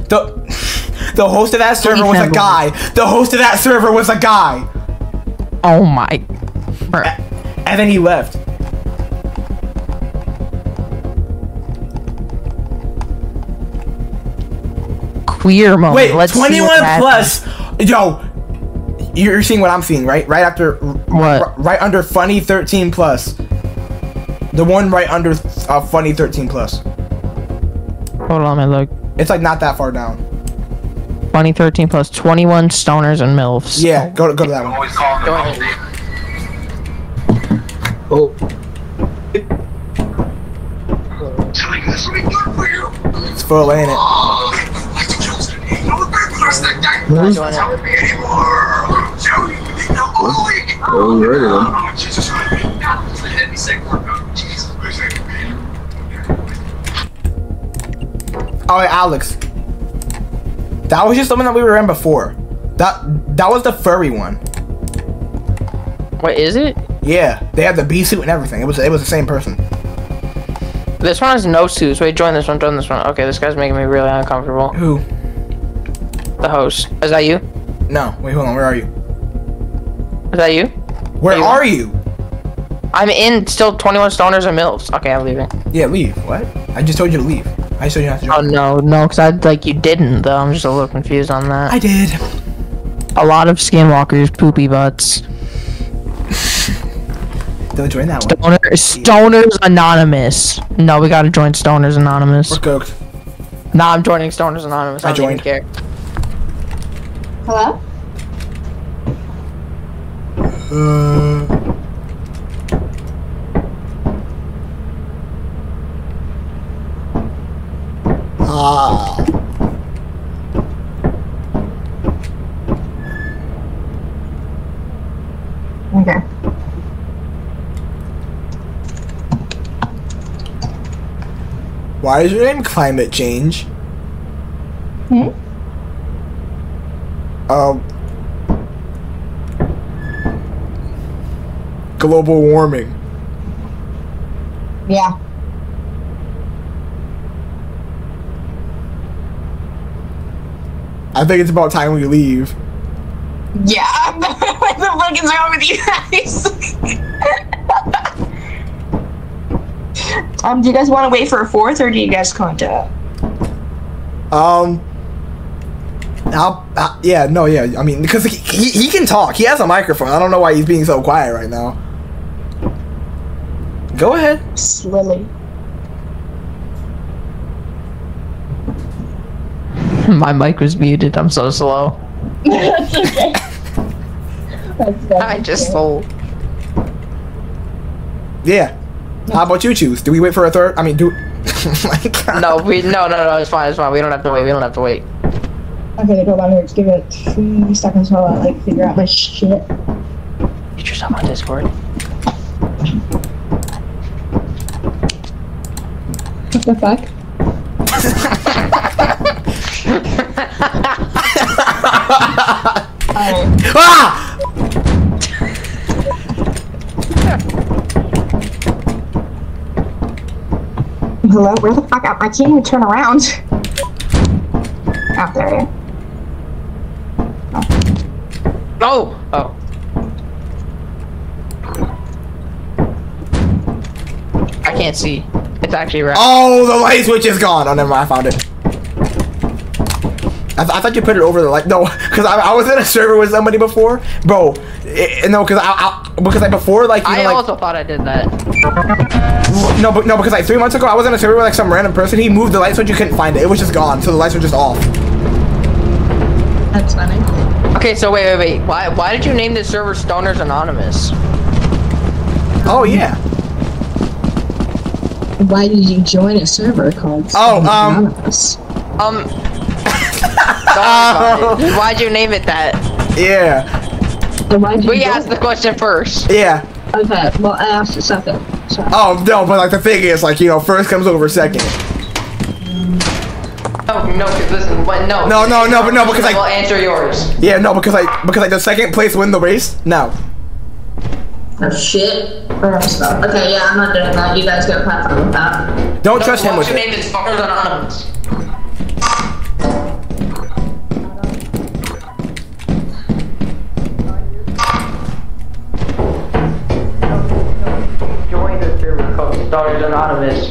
The. The host of that server was a guy. The host of that server was a guy. Oh my. And then he left. Queer moment. Wait, Let's 21 what plus. Yo, you're seeing what I'm seeing, right? Right after. What? Right under funny 13 plus. The one right under uh, funny 13 plus. Hold on, man. Look. It's like not that far down. Funny 13 plus 21 stoners and milfs. Yeah, go to go to that one. Go ahead. Oh. It's full, ain't it? Oh, you ready then? Wait, Alex. That was just the one that we were in before. That that was the furry one. What is it? Yeah, they had the bee suit and everything. It was it was the same person. This one has no suits. Wait, join this one. Join this one. Okay, this guy's making me really uncomfortable. Who? The host. Is that you? No, wait, hold on. Where are you? Is that you? Where are you? I'm in still 21 stoners and mills. Okay, I'm leaving. Yeah, leave. What? I just told you to leave. I just told you not to. Oh no, no, cause I like you didn't though. I'm just a little confused on that. I did. A lot of skinwalkers, poopy butts. Don't join that one. Stoner, Stoners Anonymous. No, we gotta join Stoners Anonymous. We're cooked. Nah, I'm joining Stoners Anonymous. I, I don't joined. care. Hello? Uh, ah. Okay. Why is your name climate change? Hmm? Um. Global warming. Yeah. I think it's about time we leave. Yeah. what the fuck is wrong with you guys? um, do you guys want to wait for a fourth, or do you guys want to? Um. I'll, uh, yeah, no, yeah. I mean, because he, he he can talk. He has a microphone. I don't know why he's being so quiet right now. Go ahead. Slilly. My mic was muted. I'm so slow. That's okay. That's I just sold. Yeah. How about you choose? Do we wait for a third? I mean, do. No, we no no no. It's fine. It's fine. We don't have to wait. We don't have to wait. Okay, hold on here. Just give it three seconds while I like figure out my shit. Get yourself on Discord. What the fuck? Ah! Hello? Where the fuck? I, I can't even turn around. Out there. Oh oh. I can't see. It's actually right. Oh, the light switch is gone. Oh, never mind. I found it. I, th- I thought you put it over the light. No, because I, I was in a server with somebody before, bro. eh, no, because I, I because I before like you know I like also thought I did that. no, but no, because like three months ago I was in a server with like some random person. He moved the light switch. You couldn't find it. It was just gone. So the lights were just off. That's funny. Okay, so wait, wait, wait. Why, why did you name this server Stoners Anonymous? Oh yeah. Why did you join a server called Oh, Stoners um, Anonymous? Um. Don't worry about it. Why'd you name it that? Yeah. Then We join asked the question first. Yeah. Okay, well, I asked a second. So. Oh no, but like the thing is, like you know, first comes over second. No, no, because listen, what, no. No, no, no, but no, because I- will answer yours. Yeah, no, because I because like the second place win the race. No. Oh shit. Okay, yeah, I'm not doing that. You guys go have fun with that. Don't trust him What's with your it. name is Stoners Anonymous. Server Anonymous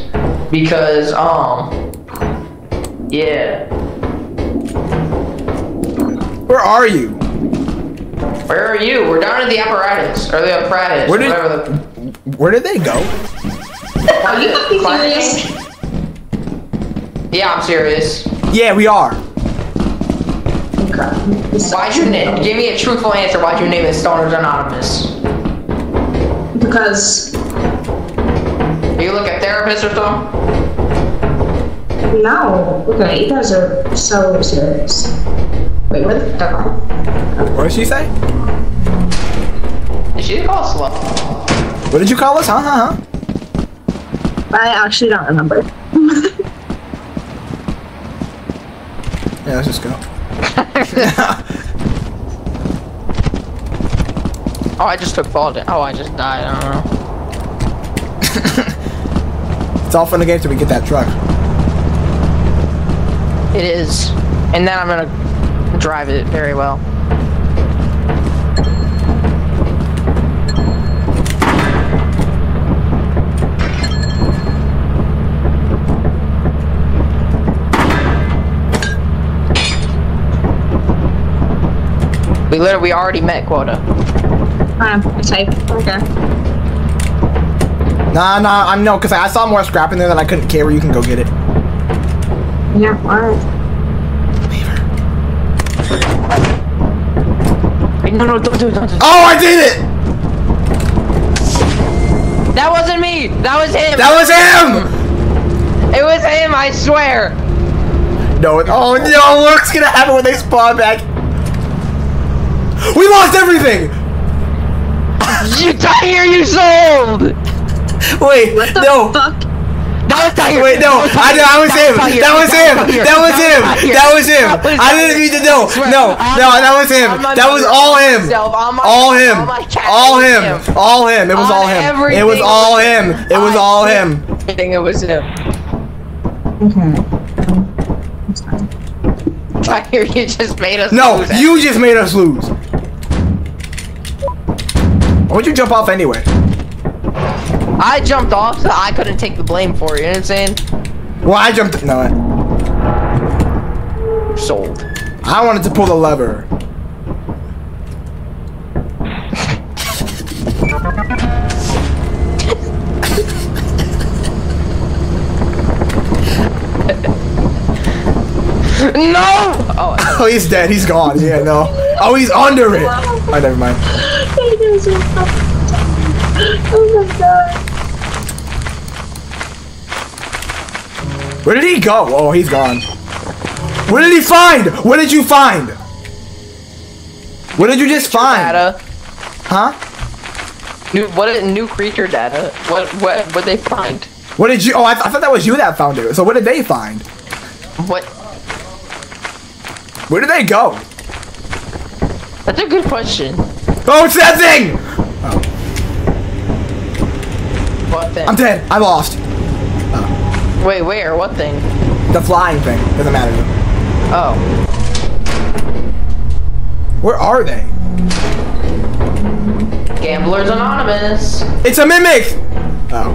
because um yeah. Where are you? Where are you? We're down in the apparatus or the apparatus. Where did- whatever the Where did they go? Are you fucking serious? Yeah, I'm serious. Yeah, we are. Why'd you name? Give me a truthful answer. Why'd you name it Stoners Anonymous? Because Are you look at therapists or something? no. Okay, you guys are so serious. Wait, what the fuck? What did she say? Did she call us slow? What did you call us? Huh? Huh? Huh? I actually don't remember. Yeah, let's just go. Oh, I just took fall down. Oh, I just died. I don't know. It's all fun and games till we get that truck. It is. And then I'm gonna drive it very well. We literally we already met quota. Um, type. Okay. Nah, nah, I'm no, cause I saw more scrap in there that I couldn't carry. You can go get it. Yeah, alright. Wait, no, no, don't do it, don't do it. Oh, I did it! That wasn't me! That was him! That was him! It was him, I swear! No, it- oh no, what's gonna happen when they spawn back? We lost everything! You Tahir, you sold! Wait, no. That was Tahir! Wait, no, I know, that was him. That was him. That was him. That was him. That was I didn't Tahir. mean to know. No, no, that was him. That was all him. myself, on my- All him. All him. him. All him. It was all him. It was all him. It was I all did him. Everything, it was him. Okay. Tahir, you just made us No, lose it. you just made us lose. Why'd you jump off anyway? I jumped off so I couldn't take the blame for it, you know what I'm saying? Well, I jumped. No, I- Sold. I wanted to pull the lever. No! Oh, Oh, he's dead. He's gone. Yeah, no. Oh, he's under it. Oh, never mind. Oh my god. Where did he go? Oh, he's gone. What did he find? What did you find? What did you just find? Data. Huh? New what? New creature data. What? What? What they find? What did you? Oh, I, th- I thought that was you that found it. So what did they find? What? Where did they go? That's a good question. Oh, it's that thing! What thing? I'm dead. I lost. Wait, where? What thing? The flying thing. Doesn't matter. Oh. Where are they? Gamblers Anonymous. It's a mimic! Oh.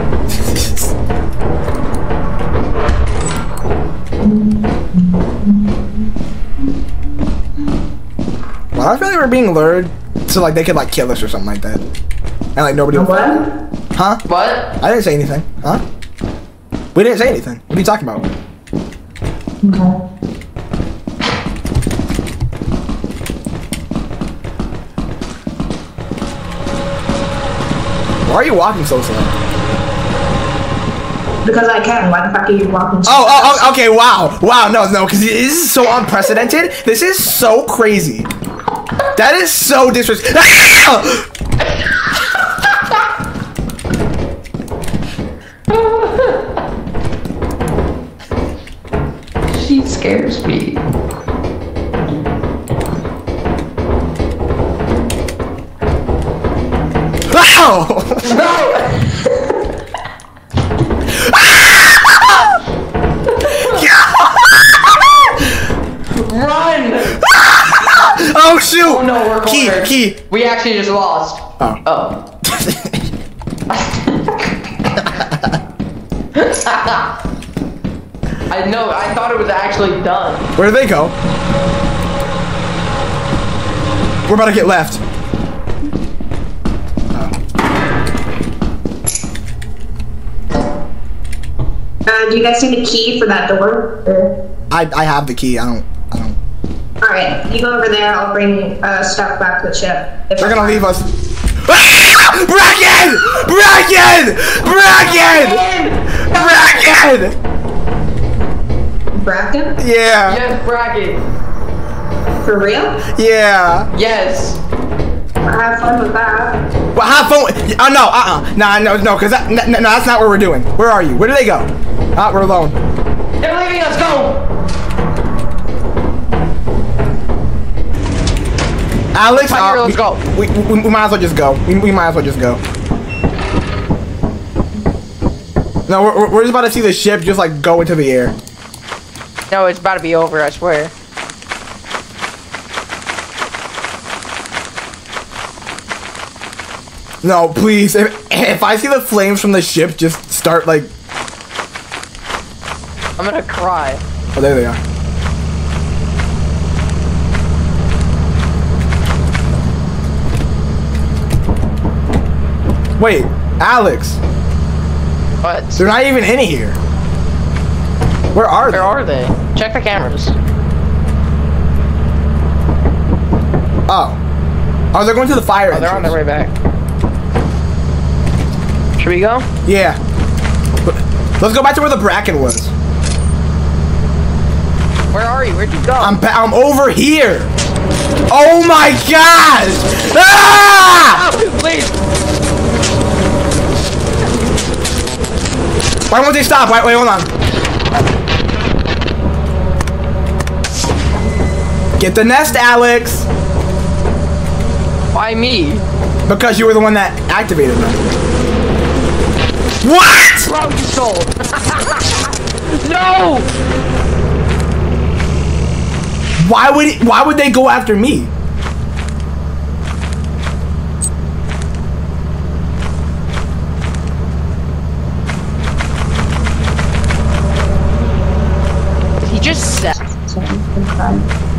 well, I feel like we're being lured so like they could like kill us or something like that. And like nobody would What? Huh? What? I didn't say anything. Huh? We didn't say anything. What are you talking about? Why are you walking so slow? Because I can. Why the fuck are you walking? so Oh, oh, oh, okay, wow. Wow, no, no, because this is so unprecedented. This is so crazy. That is so disrespectful. Ah! She scares me. Wow! Run! oh shoot! Oh no, we're Key, cornered. key. We actually just lost. Oh. Oh. I know. I thought it was actually done. Where did they go? We're about to get left. Uh, do you guys need a key for that door? Or... I I have the key. I don't. I don't. All right, you go over there. I'll bring uh, stuff back to the ship. They're gonna leave us. Bracken! Bracken! Bracken! Bracken! Bracken? Yeah. Yes, Bracken. For real? Yeah. Yes. I Have fun with that. Well, have fun. with- Oh no. Uh. uh Nah. No. No. Cause that. No, no. That's not what we're doing. Where are you? Where do they go? Ah, we're alone. They're leaving us. Go. Alex. Uh, let's go. We, we, we might as well just go. We, we might as well just go. No, we're, we're- we're just about to see the ship just like go into the air. No, it's about to be over. I swear. No, please. If, if I see the flames from the ship just start like, I'm gonna cry. oh, there they are. Wait, Alex. What? They're not even in here. Where are they? Where are they? Check the cameras. Oh. Oh, they're going to the fire Oh, they're on their way back. Should we go? Yeah. Let's go back to where the bracken was. Where are you? Where'd you go? I'm I'm over here. Oh my gosh! Ah! Oh, please. Why won't they stop? Wait, wait, hold on. Get the nest, Alex. Why me? Because you were the one that activated them. What? Soul. no. Why would it, why would they go after me? He just said.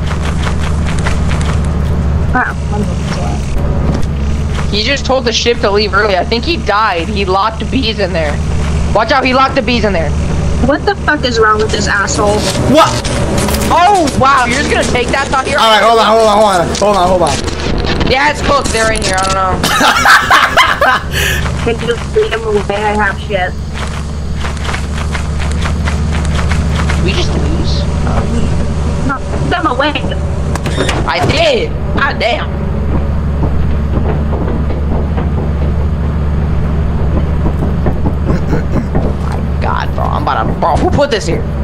He just told the ship to leave early. I think he died. He locked bees in there. Watch out, he locked the bees in there. What the fuck is wrong with this asshole? What? Oh, wow, you're just gonna take that thought here? All right, hold on, hold on, hold on, hold on, hold on. Yeah, it's cooked. They're in here. I don't know. Can you just leave him away? I have shit. we just lose. No, them away. I did. God damn. God, bro. I'm about to. Bro, who put this here?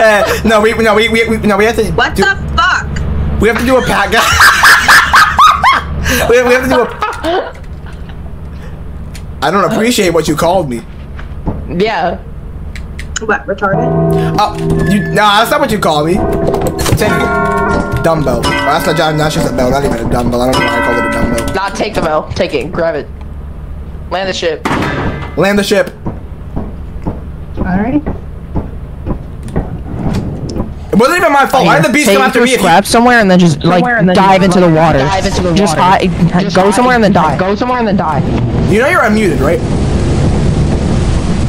Uh, no, we no we, we, we no we have to. What do, the fuck? We have to do a pack. we, we have to do a. I don't appreciate what you called me. Yeah. What, retarded? Oh, you, no, that's not what you call me. Take it. Dumbbell. Well, that's not that's just a bell, not even a dumbbell. I don't know why I called it a dumbbell. Not take the bell. Take it. Grab it. Land the ship. Land the ship. Alright. It wasn't even my fault. Why did the beast Take come after your me? if you- scrap somewhere and then just like then dive into the water. dive into the just water. hi- Just go hide. somewhere and then die. Go somewhere and then die. You know you're unmuted, right?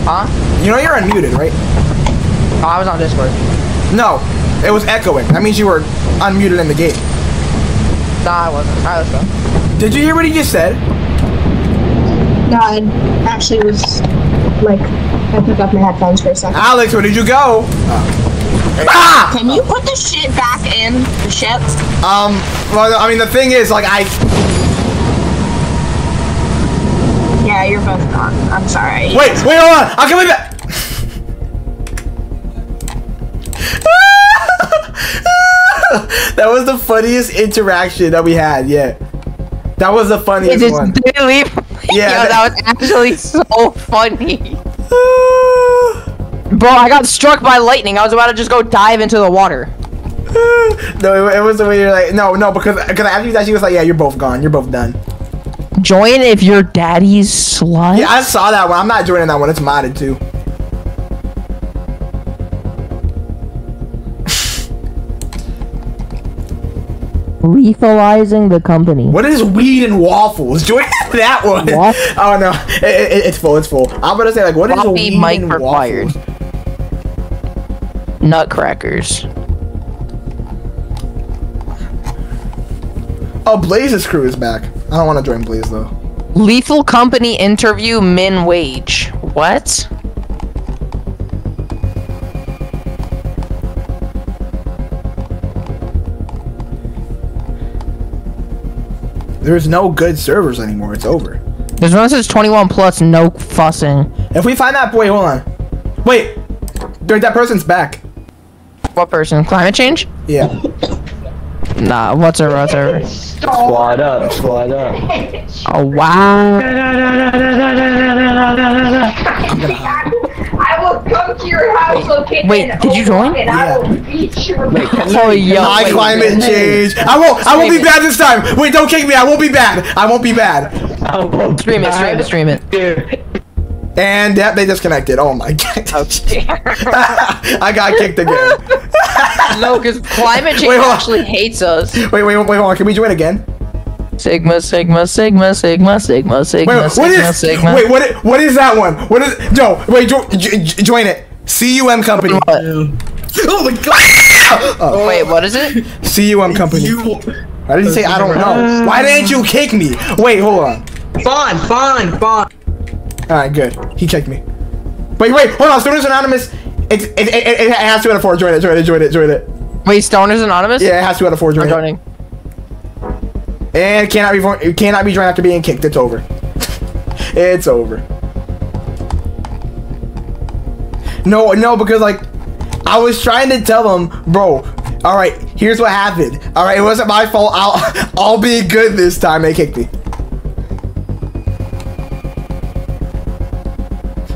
Huh? You know you're unmuted, right? Oh, I was on Discord. No, it was echoing. That means you were unmuted in the game. Nah, I wasn't. Alright, let's go. Did you hear what he just said? No, I actually was like, I took off my headphones for a second. Alex, where did you go? Ah! Can you put the shit back in the ship? Um, well, I mean, the thing is, like, I. Yeah, you're both gone. I'm sorry. Wait, wait, hold on. I'll come back. that was the funniest interaction that we had. Yeah, that was the funniest It one. just didn't leave. Yeah, Yo, that- that was actually so funny. Bro, I got struck by lightning. I was about to just go dive into the water. no, it, it was the way you're like, no, no, because because after that she was like, yeah, you're both gone. You're both done. Join if your daddy's slut. Yeah, I saw that one. I'm not joining that one. It's modded too. Lethalizing the company. What is weed and waffles? Join that one. What? Oh no, it, it, it's full. It's full. I'm gonna say like, what is Floppy weed mic and required. waffles? Nutcrackers. Oh, Blaze's crew is back. I don't want to join Blaze though. Lethal company interview min wage. What? There's no good servers anymore. It's over. There's one that says 21 plus, no fussing. If we find that boy, hold on. Wait, dude, that person's back. What person? Climate change? Yeah. Nah, what's her, what's her? Squad up, squad up. Oh, wow. I will come to your house location. Wait, did you join? And I will beat you. Oh, yo. My wait, climate wait. change. I won't. I won't be bad this time. Wait, don't kick me. I won't be bad. I won't be bad. Stream it, stream it, stream it. And yep, they disconnected. Oh my god. I got kicked again. No, because climate change Wait, actually hates us. Wait, wait, wait, hold on. Can we join again? Sigma, Sigma, Sigma, Sigma, Sigma, Sigma, Wait, what Sigma, is? Sigma. Wait, what? What is that one? What is? Joe, wait, jo, j- j- join it. CUM company. Oh my god. Oh. Wait, what is it? CUM company. Why did you say I don't know? Why didn't you kick me? Wait, hold on. Fine, fine, fine. All right, good. He kicked me. Wait, wait, hold on. Students Anonymous. It's it, it, it, has two out of four. Join it. Join it. Join it. Join it. Wait, Stoners Anonymous? Yeah, it has two out of four. Join I'm it. joining. And it cannot be it cannot be joined after being kicked. It's over. it's over. No, no, because like I was trying to tell him, bro. All right, here's what happened. All right, it wasn't my fault. I'll I'll be good this time. They kicked me.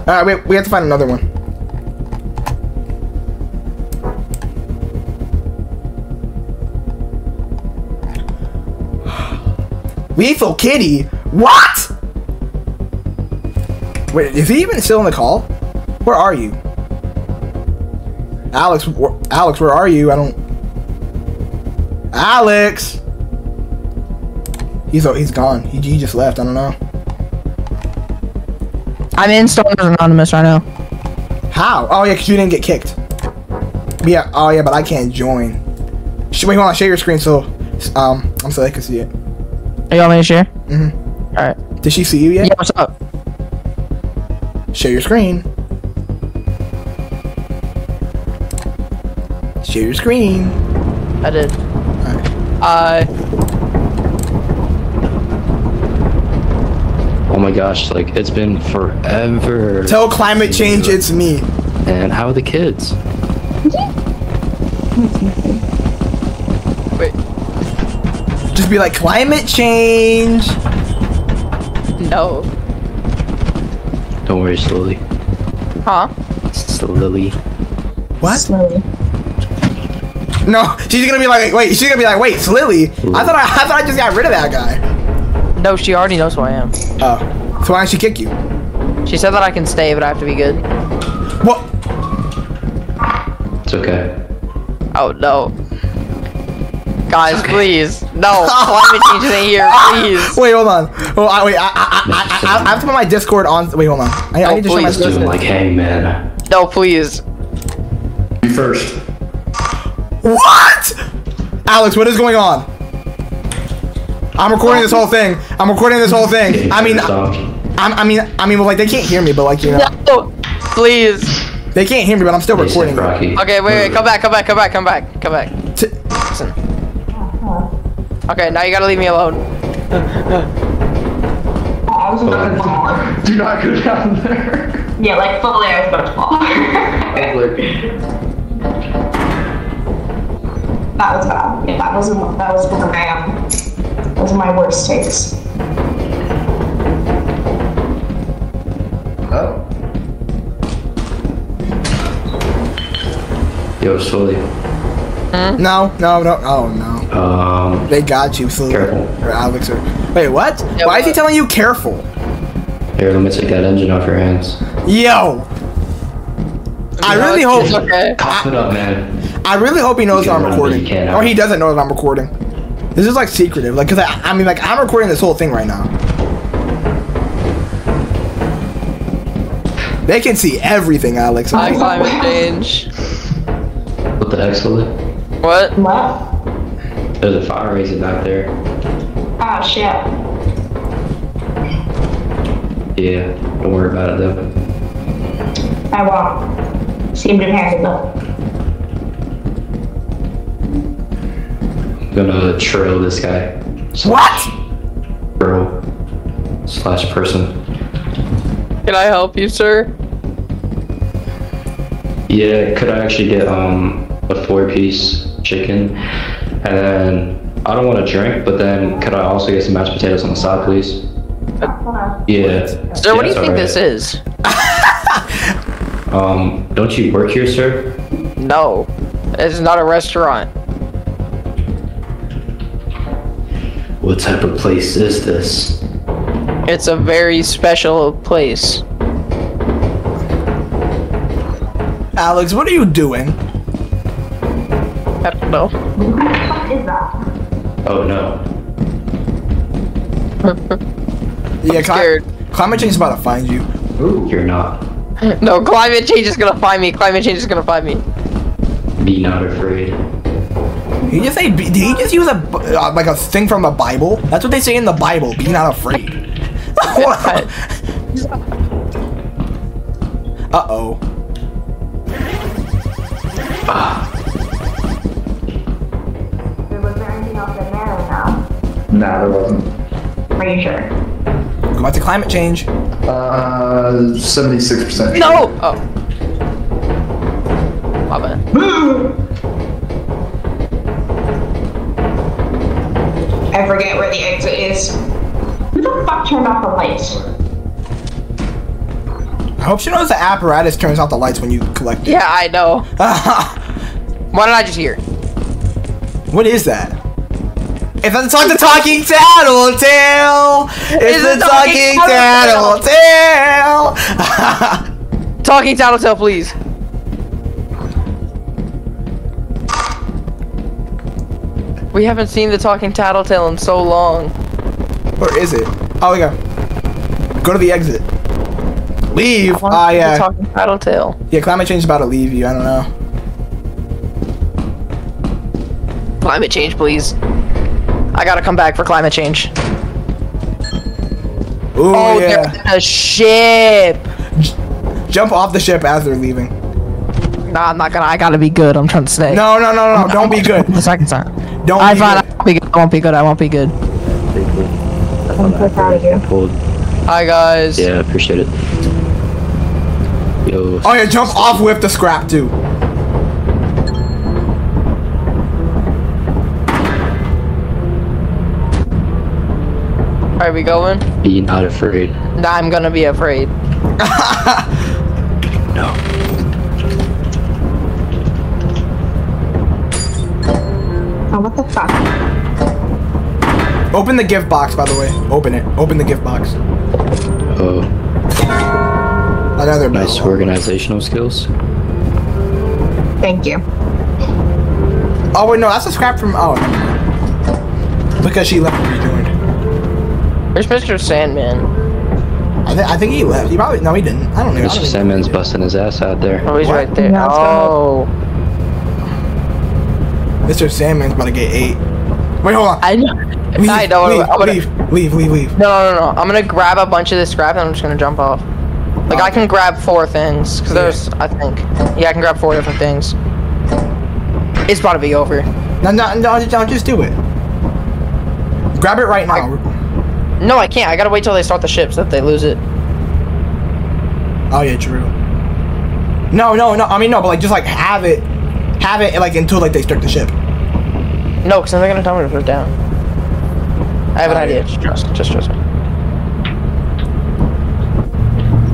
Alright, wait, we have to find another one. Lethal Kitty? What? Wait, is he even still in the call? Where are you? Alex, wh- Alex, where are you? I don't. Alex. He's he's gone. He, he just left. I don't know. I'm in Stoners Anonymous right now. How? Oh yeah, cause you didn't get kicked. Yeah. Oh yeah, but I can't join. Wait, hold on. Share your screen so um I'm so they can see it. Are you want me to share? Mm-hmm. Alright. Did she see you yet? Yeah, what's up? Share your screen. Share your screen. I did. Uh, Oh my gosh, like it's been forever. Tell climate change it's me. And how are the kids? Be like climate change. no. Don't worry, slowly. Huh? Slowly. What? Slowly. No, she's gonna be like, wait, she's gonna be like, wait, it's Lily. I thought I, I thought I just got rid of that guy. No, she already knows who I am. Oh, so why didn't she kick you? She said that I can stay, but I have to be good. What? It's okay. Oh no. Guys, please. No, climate change isn't here, please. Wait, hold on. Oh, I, wait, I, I, I, I, I have to put my Discord on. Wait, hold on. I, I need to show my please. Doing Discord. like hangman. No, please. You first. What? Alex, what is going on? I'm recording this whole thing. I'm recording this whole thing. I mean, I'm, I mean, I mean, well, like they can't hear me, but like you know, No, please. they can't hear me, but I'm still recording. Okay, wait, wait, come back, come back, come back, come back, come back. Listen. Okay, now you gotta leave me alone. Do not go down there. Yeah, like fully I was about to fall. that was bad. Yeah, that was that was one of my um, those are my worst takes. Oh. Yo, slowly. No, no, no, oh no. Um. They got you, so Careful. or Alex or wait, what? Why is he telling you careful? Here, let me take that engine off your hands. Yo, I No, really hope. okay. Cough it up, man. I really hope he knows that I'm recording, you can't or he doesn't know that I'm recording. This is like secretive, like, cause I, I mean, like, I'm recording this whole thing right now. They can see everything, Alex. Hi, climate change. What the heck, slowly? What? What? There's a fire exit back there. Oh shit. Yeah, don't worry about it though. I won't. Seemed to have handle though. I'm gonna trail this guy. What? Girl. Slash person. Can I help you, sir? Yeah, could I actually get um a four piece chicken? And then I don't want to drink, but then could I also get some mashed potatoes on the side, please? Yeah. Sir, what do you think alright. this is? Um, don't you work here, sir? No, it's not a restaurant. What type of place is this? It's a very special place. Alex, what are you doing? I don't know. What is that? Oh no. Yeah, cli- climate change is about to find you. You're not. No, climate change is gonna find me. Climate change is gonna find me. Be not afraid. Did he just say? Did he just use a uh, like a thing from the Bible? That's what they say in the Bible. Be not afraid. uh oh. Was Nah, there wasn't. Are you sure? Go back to climate change. Uh, seventy-six percent. No! Oh. My bad. I forget where the exit is. Who the fuck turned off the lights? I hope she knows the apparatus turns out the lights when you collect it. Yeah, I know. Why did I just hear? What is that? If I talk the talking tattletale, it's Is the it talking talking tattletale. Talking Tattletale, please. We haven't seen the Talking Tattletale in so long. Where is it? Oh, we go. Go to the exit. Leave. wanna Ah, see the yeah. Talking Tattletale. Yeah, climate change is about to leave you. I don't know. Climate change, please. I gotta come back for climate change. Ooh, oh, yeah. they're a ship. Jump off the ship as they're leaving. Nah, I'm not gonna. I gotta be good. I'm trying to stay. No, no, no, no. Don't be good. The second time. Don't I be fine. good. I won't be good. I won't be good. I won't be good. I'm so proud of you. Pulled. Hi guys. Yeah, appreciate it. Yo. Oh yeah, jump off with the scrap too. Are we going? Be not afraid. Nah, I'm gonna be afraid. No. Oh, what the fuck? Open the gift box, by the way. Open it. Open the gift box. Oh, Another nice organizational skills. Thank you. Oh wait, no, that's a scrap from. Oh, because she left and rejoined. Where's Mr. Sandman? I, th- I think he left. He probably no, he didn't. I don't know. Mr. even- Sandman's busting his ass out there. Oh, he's What? right there. Yeah, let's go. oh. Mr. Sandman's about to get eight. Wait, hold on. I know. Leave, I know. leave, I'm gonna, leave, leave, leave, leave. No, no, no, no. I'm gonna grab a bunch of this scrap and I'm just gonna jump off. Like I can grab four things because there's, I think, yeah, I can grab four different things. It's about to be over. No, no, no, no, just do it. Grab it right now. No, I can't. I gotta wait till they start the ship so that they lose it. Oh yeah, true. No, no, no. I mean no, but like just like have it, have it like until like they start the ship. No, because then they're gonna tell me to put it down. I have an Oh, idea. yeah. Just trust. Just trust me.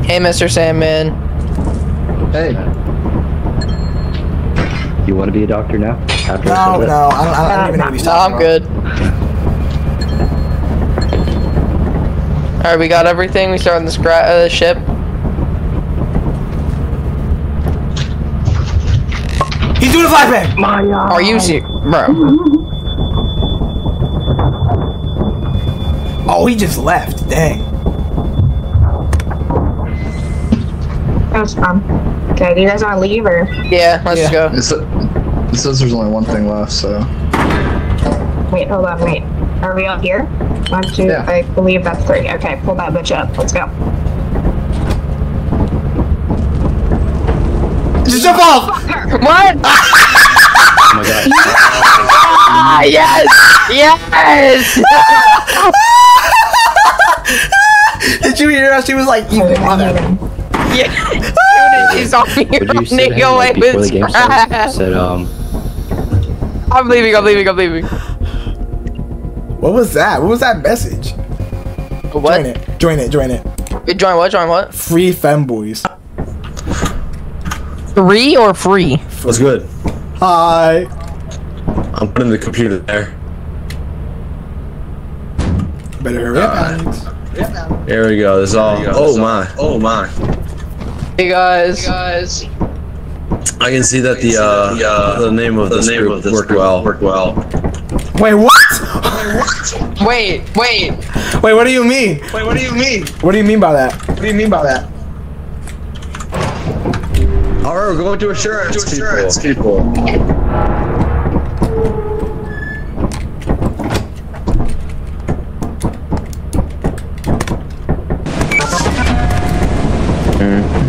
Hey, Mr. Sandman. Hey. You want to be a doctor now? After I No, said that? no, I don't, I don't even know what he's No, I'm good. Alright, we got everything. We start on the scrap uh, the ship. He's doing a flashbang. Are you serious, bro? Oh, he just left. Dang. That was fun. Okay, do you guys want to leave or? Yeah, let's Yeah. go. It, sa- it says there's only one thing left, so. Wait, hold on, wait. Are we all here? One, two, Yeah. I believe that's three. Okay, pull that bitch up. Let's go. Just jump off. What? Oh my god. Ah, yes! Yes! Did you hear her? She was like, "You mother." yeah. Dude, she's on me Would running away like, with the game started? scrap. Said um. I'm leaving, I'm leaving, I'm leaving. What was that? What was that message? What? Join it. Join it. Join it. Join what? Join what? Free femboys. Three or free? What's good? Hi. I'm putting the computer there. Better hurry up, Alex. There we go. This is all. Oh my. Oh my. Hey guys. guys. I can see that the uh, the name of the name of this worked well. Worked well. Wait, what? Wait, wait. Wait, what do you mean? Wait, what do you mean? What do you mean by that? What do you mean by that? Alright, we're going to assurance, to assurance people.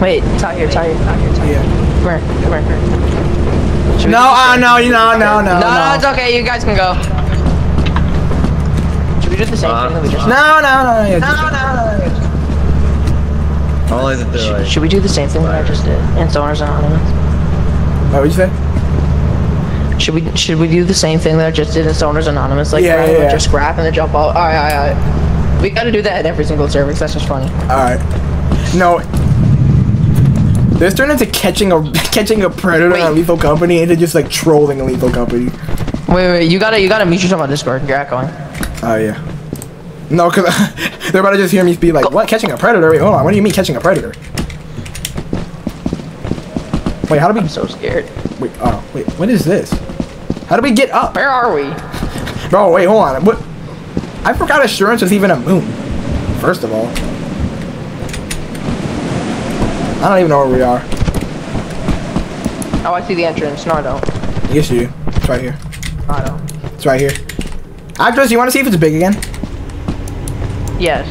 Wait, it's out here, it's out here, it's out here, it's out here. Come here, come here. Should we No, do- uh, no, you know, no, no, no, no, no. it's okay. You guys can go. Should we the same thing that we just? No, no, no, yeah, just- I like that they're like. Should we do the same thing that I just did in Stoners Anonymous? What would you say? Should we should we do the same thing that I just did in Stoners Anonymous? Like Yeah, yeah, yeah. of scrap and then jump off. Alright, alright, alright. We gotta do that at every single server 'cause that's just funny. All right. No. This turned into catching a catching a predator on Lethal Company into just like trolling a Lethal Company. Wait, wait, you gotta, you gotta mute yourself on Discord. You're echoing. Oh yeah. No, cause they're about to just hear me be like, "What? Catching a predator? Wait, hold on. What do you mean catching a predator?" Wait, how do we? I'm so scared. Wait, oh, wait. What is this? How do we get up? Where are we? Bro, wait, hold on. What? I forgot assurance was even a moon. First of all, I don't even know where we are. Oh, I see the entrance. No, I don't. Yes, you. do. It's right here. No, I don't. It's right here. Actress, you want to see if it's big again? Yes.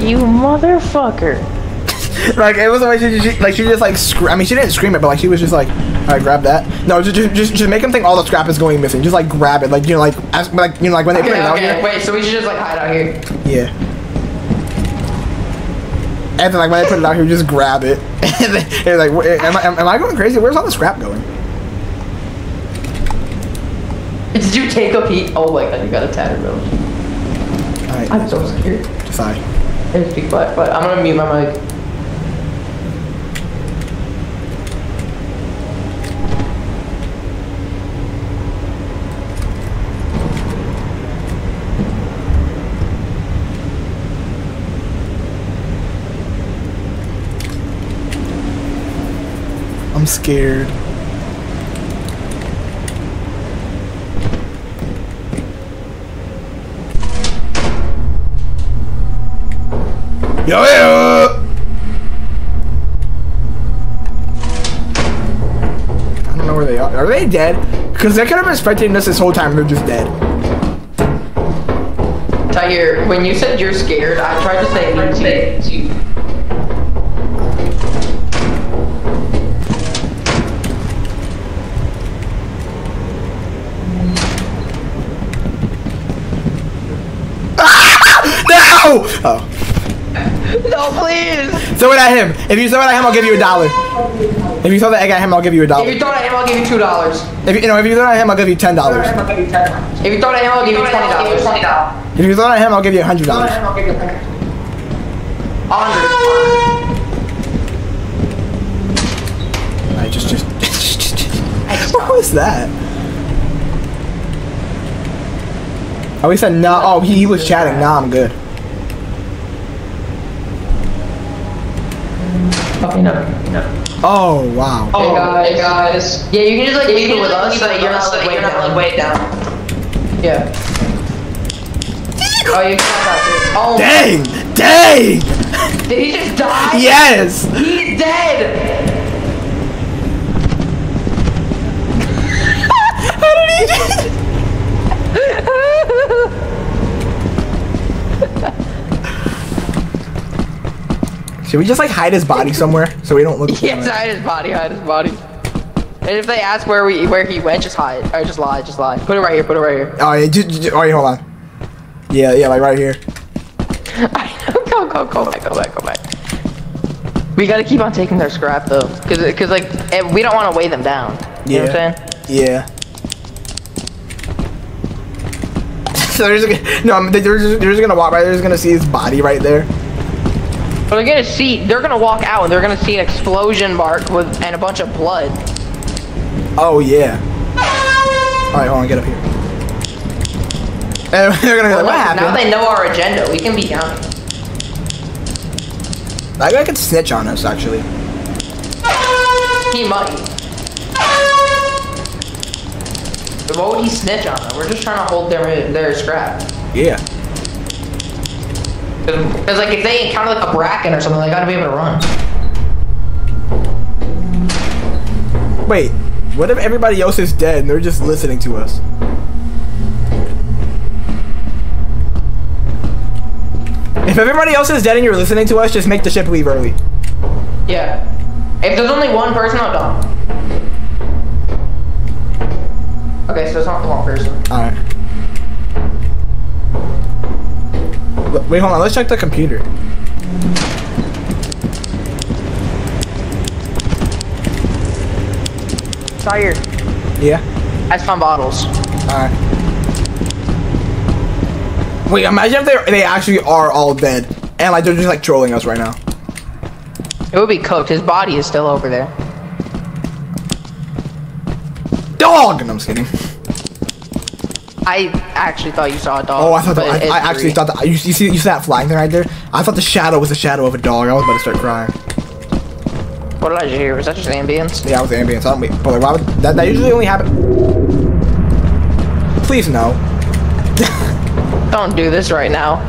You motherfucker. like it was like she, she like she just like scre- I mean she didn't scream it, but like she was just like, all right, grab that. No, just just just, just make him think all the scrap is going missing. Just like grab it, like you know, like as, like you know, like when they put Okay, it out okay, here. wait, so we should just like hide out here. Yeah. And then like when they put it out here, just grab it. and then and, like, am I, am, am I going crazy? Where's all the scrap going? Did you take a peek? Oh my god, you got a tattered nose. Alright. I'm so scared. Sorry. It's big butt, but I'm gonna mute my mic. I'm scared. Yo, yo! I don't know where they are. Are they dead? Because they could have been spectating us this whole time. They're just dead. Tiger, when you said you're scared, I tried to say me too. No! Oh. No, please! Throw it at him. If you throw it at him, I'll give you a dollar. If you throw the egg at him, I'll give you a dollar. If you throw it at him, I'll give you two dollars. If you, you know, if you throw it at him, I'll give you ten dollars. If you throw it at him, I'll give you twenty dollars. If you throw it at him, I'll give you a hundred dollars. Alright, just, just, just, just, just. What was that? Oh, he said no. Oh, he, he was chatting. Nah, I'm good. Okay, no, no. Oh, wow. Oh, hey guys. Yeah, you can just like leave it with us so that you're not like way down. Way down. Yeah. Oh, you can have that too. Oh. Dang! Dang! Did he just die? Yes! He's dead. How did he just... Should we just like hide his body somewhere so we don't look? Yes, hide his body. Hide his body. And if they ask where we where he went, just hide. Or just lie. Just lie. Put it right here. Put it right here. Oh yeah, just, just, oh yeah, hold on. Yeah, yeah, like right here. go, go, go back, go back, go back. We gotta keep on taking their scrap though, cause, cause like eh, we don't want to weigh them down. You know what I'm saying? Yeah. so they're no, I'm- they're just, they're just gonna walk by. They're just gonna see his body right there. But they're gonna see. They're gonna walk out and they're gonna see an explosion mark with and a bunch of blood. Oh yeah. All right, hold on, get up here. And they're gonna like, Well, what happened? Now they know our agenda. We can be down. That guy could snitch on us, actually. He might. But what would he snitch on? them? We're just trying to hold their their scrap. Yeah. Because like if they encounter like a bracken or something, they gotta be able to run. Wait, what if everybody else is dead and they're just listening to us? If everybody else is dead and you're listening to us, just make the ship leave early. Yeah. If there's only one person, I'll dump. Okay, so it's not the one person. Alright. Wait, hold on. Let's check the computer. Tired. Yeah. I found bottles. Alright. Wait, imagine if they they actually are all dead. And like they're just like trolling us right now. It would be cooked. His body is still over there. Dog! No, I'm just kidding. I actually thought you saw a dog. Oh, I thought that, I, I actually thought that you, you see you see that flying thing right there. I thought the shadow was the shadow of a dog. I was about to start crying. What did I hear? Was that just ambience? Yeah, I was ambience. I don't wait, but like, why would that? That usually only happen. Please no. Don't do this right now.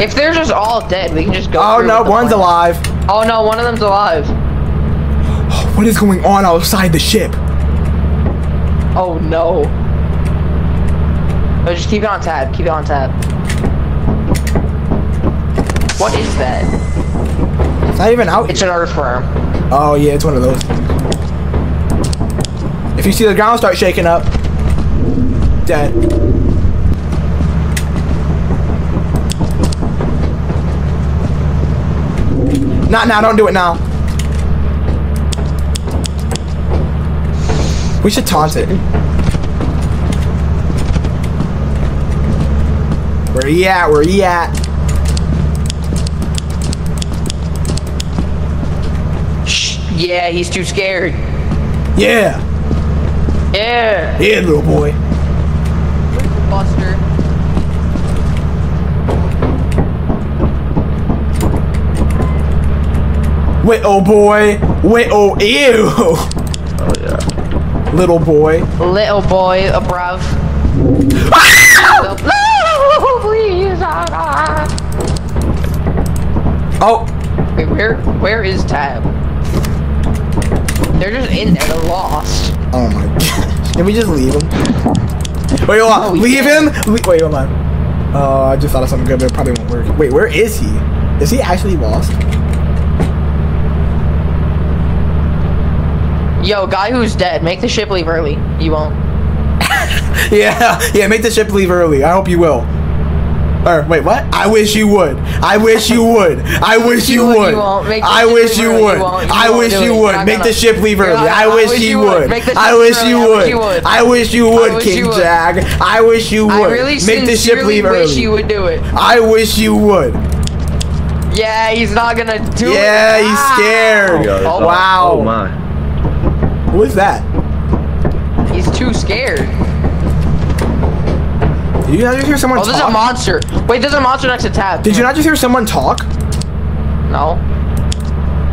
if they're just all dead, we can just go. Oh no, one's alive. Oh no, one of them's alive. What is going on outside the ship? Oh no. Oh, just keep it on tab. Keep it on tab. What is that? It's not even out. It's an earthworm. Oh yeah, it's one of those. If you see the ground start shaking up, dead. Not now, don't do it now. We should taunt it. Where he at? Where he at? Shh. Yeah, he's too scared. Yeah. Yeah. Yeah, little boy. Buster. Wait, oh boy. Wait, oh, ew. Little boy. Little boy, a bruv. Oh. Wait, where where is Tab? They're just in there, they're lost. Oh my gosh. Can we just leave him? Wait, hold on. No, leave him? Le- wait, hold on. Oh, I just thought of something good, but it probably won't work. Wait, where is he? Is he actually lost? Yo, guy who's dead, make the ship leave early. You won't. yeah, yeah, make the ship leave early. I hope you will. Or, wait, what? I wish you would. I wish you would. I wish you You won't, would. you won't. Make the I ship wish leave you early. You would. won't. You I won't wish you would. not Make the ship leave You're early. not I wish you would. Make the I ship wish leave you early. I wish would. you would. I wish you I would, wish King you would. Jag. I wish you would. I really Make the ship sincerely leave wish you would do it. I wish you would. Yeah, he's not gonna do it. Yeah, he's scared. Oh, wow. Oh my. Who is that? He's too scared. Did you not just hear someone Oh, there's a monster. Wait, there's a monster next to Tab. Did you not just hear someone talk? No.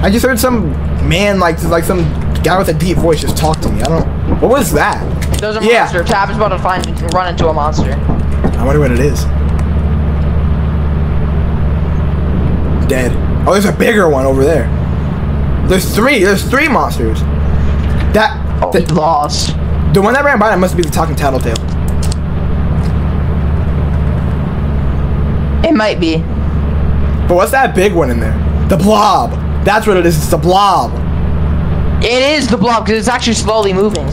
I just heard some man like like some guy with a deep voice just talk to me. I don't. What was that? There's a Yeah. monster. Tab is about to find run into a monster. I wonder what it is. Dead. Oh, there's a bigger one over there. There's three. There's three monsters. That. Oh, the, lost. The one that ran by that must be the talking tattletale. It might be. But what's that big one in there? The blob. That's what it is. It's the blob. It is the blob because it's actually slowly moving.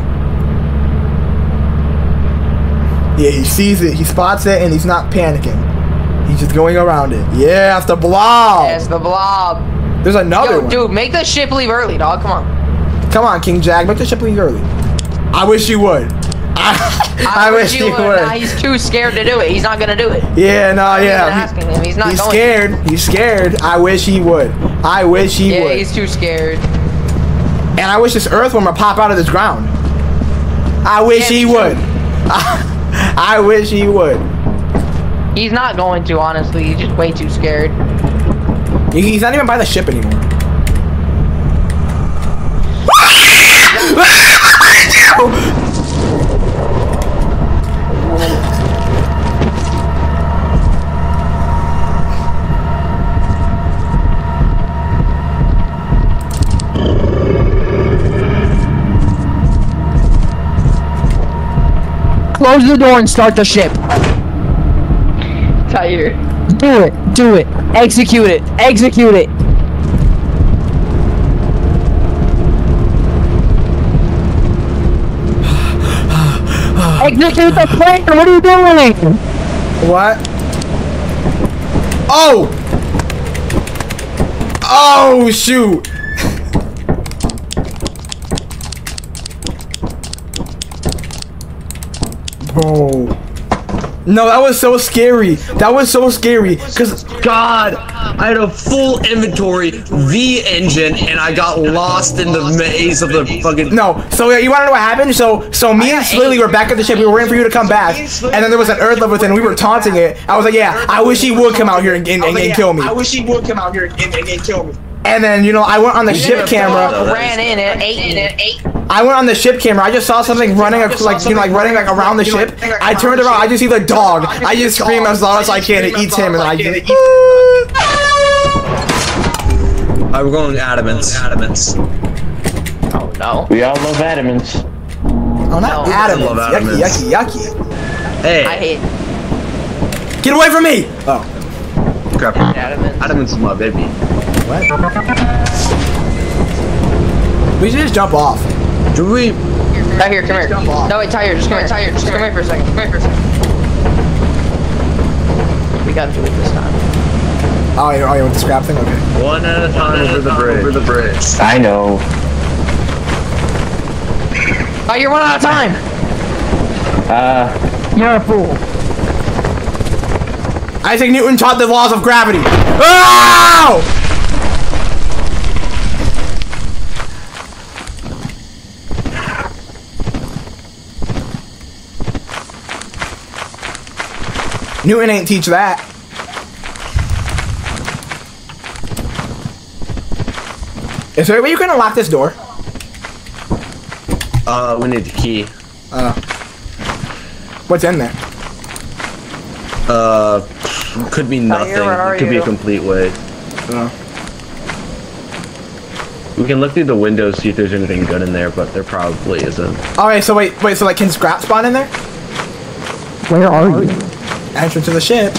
Yeah, he sees it. He spots it, and he's not panicking. He's just going around it. Yeah, it's the blob. It's the blob. There's another Yo, one. dude, make the ship leave early, dog. Come on. Come on, King Jag, make the ship leave early. I wish you would. I, wish you would. Nah, he's too scared to do it. He's not gonna do it. Yeah, no, I'm yeah. asking him. He's not he's going. scared. He's scared. I wish he would. I wish he yeah, would. he's too scared. And I wish this earthworm would pop out of this ground. I wish Yeah, he would. I wish he would. He's not going to, honestly. He's just way too scared. He's not even by the ship anymore. Close the door and start the ship. Tired. Do it. Do it. Execute it. Execute it. Execute the plan. What are you doing? What? Oh! Oh, shoot! Bro. No, that was so scary. That was so scary. Cause God, I had a full inventory, V engine, and I got lost in the maze of the fucking. no. So yeah, you want to know what happened? So so me and Slilly were back at the ship. We were waiting for you to come back, and then there was an Earth level thing. We were taunting it. I was like, yeah, I wish he would come out here and, and, and, and kill me. I wish he would come out here and, and, and kill me. And then you know I went on the ship camera. Ran in at eight and eight. I went on the ship camera. I just saw something running, ac- like you know, like running like around the ship. I turned around. I just see the dog. I just scream as loud as I can. It eats him, and I just. I we're going Adamance. Adamance. Oh no. We all love Adamance. Oh, not No, Adam. I love Yucky, yucky, yucky. Hey. I hate Get away from me! Oh. Crap. Adamance. Adamance is my baby. What? We should just jump off. Do we? Right here, come here. No, wait, Tyre, just come here, Tyre, just come here for a second. Come here for a second. We gotta do it this time. Oh, you, oh, you want the scrap thing? Okay. One at a time over the bridge. Over the bridge. I know. Oh, you're running out of time! Uh, You're a fool. Isaac Newton taught the laws of gravity. Oh! Newton ain't teach that. Is there a way you can unlock this door? Uh, we need the key. Uh, what's in there? Uh, could be nothing. where It could be a complete way. Uh, We can look through the windows, see if there's anything good in there, but there probably isn't. Alright, so wait, wait, so like can scrap spawn in there? Where are you? Entrance to the ship.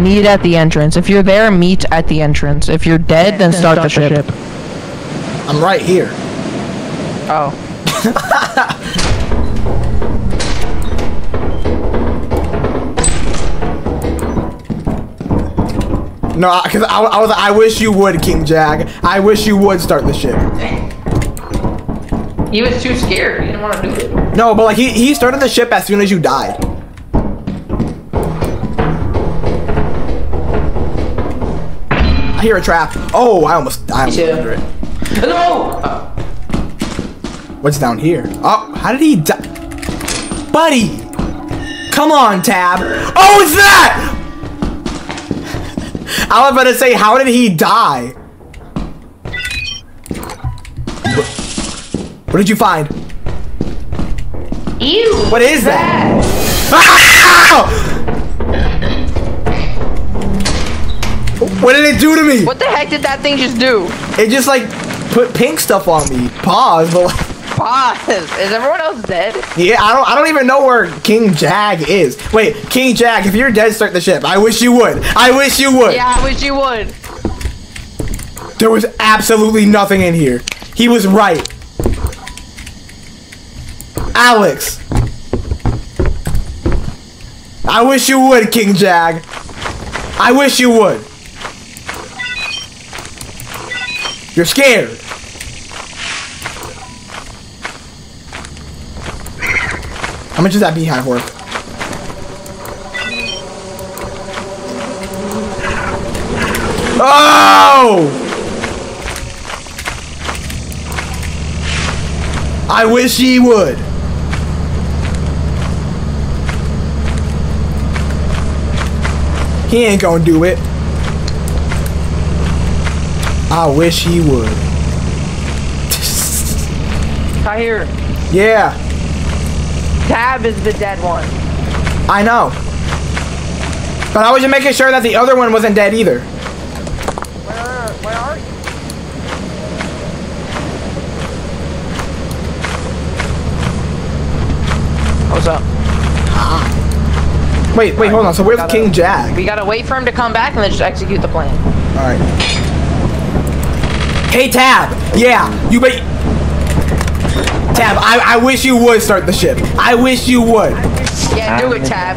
Meet at the entrance. If you're there, meet at the entrance. If you're dead, then start the ship. I'm right here. Oh. No, because I, I was I wish you would, King Jag. I wish you would start the ship. He was too scared. He didn't want to do it. No, but like he, he started the ship as soon as you died. I hear a trap. Oh, I almost I almost Me too. It. What's down here? Oh, how did he die? Buddy! Come on, Tab. Oh, it's that! I was about to say, how did he die? What, did you find? Ew! What is that? Ow! What did it do to me? What the heck did that thing just do? It just like put pink stuff on me. Pause, but like, Pause. Is everyone else dead? yeah, I don't I don't even know where King Jag is. Wait, King Jag, if you're dead, start the ship. I wish you would. I wish you would. Yeah, I wish you would. There was absolutely nothing in here. He was right. Alex. I wish you would, King Jag. I wish you would. You're scared. How much is that beehive worth? Oh! I wish he would. He ain't gonna do it. I wish he would. Tyre, Yeah, Tab is the dead one. I know. But I was just making sure that the other one wasn't dead either. Where, where are you? What's up? Wait, wait, hold on. So where's King Jack? We gotta wait for him to come back and then just execute the plan. Alright. Hey Tab, yeah, you bet. Tab, I, I wish you would start the ship. I wish you would. Yeah, do it, Tab.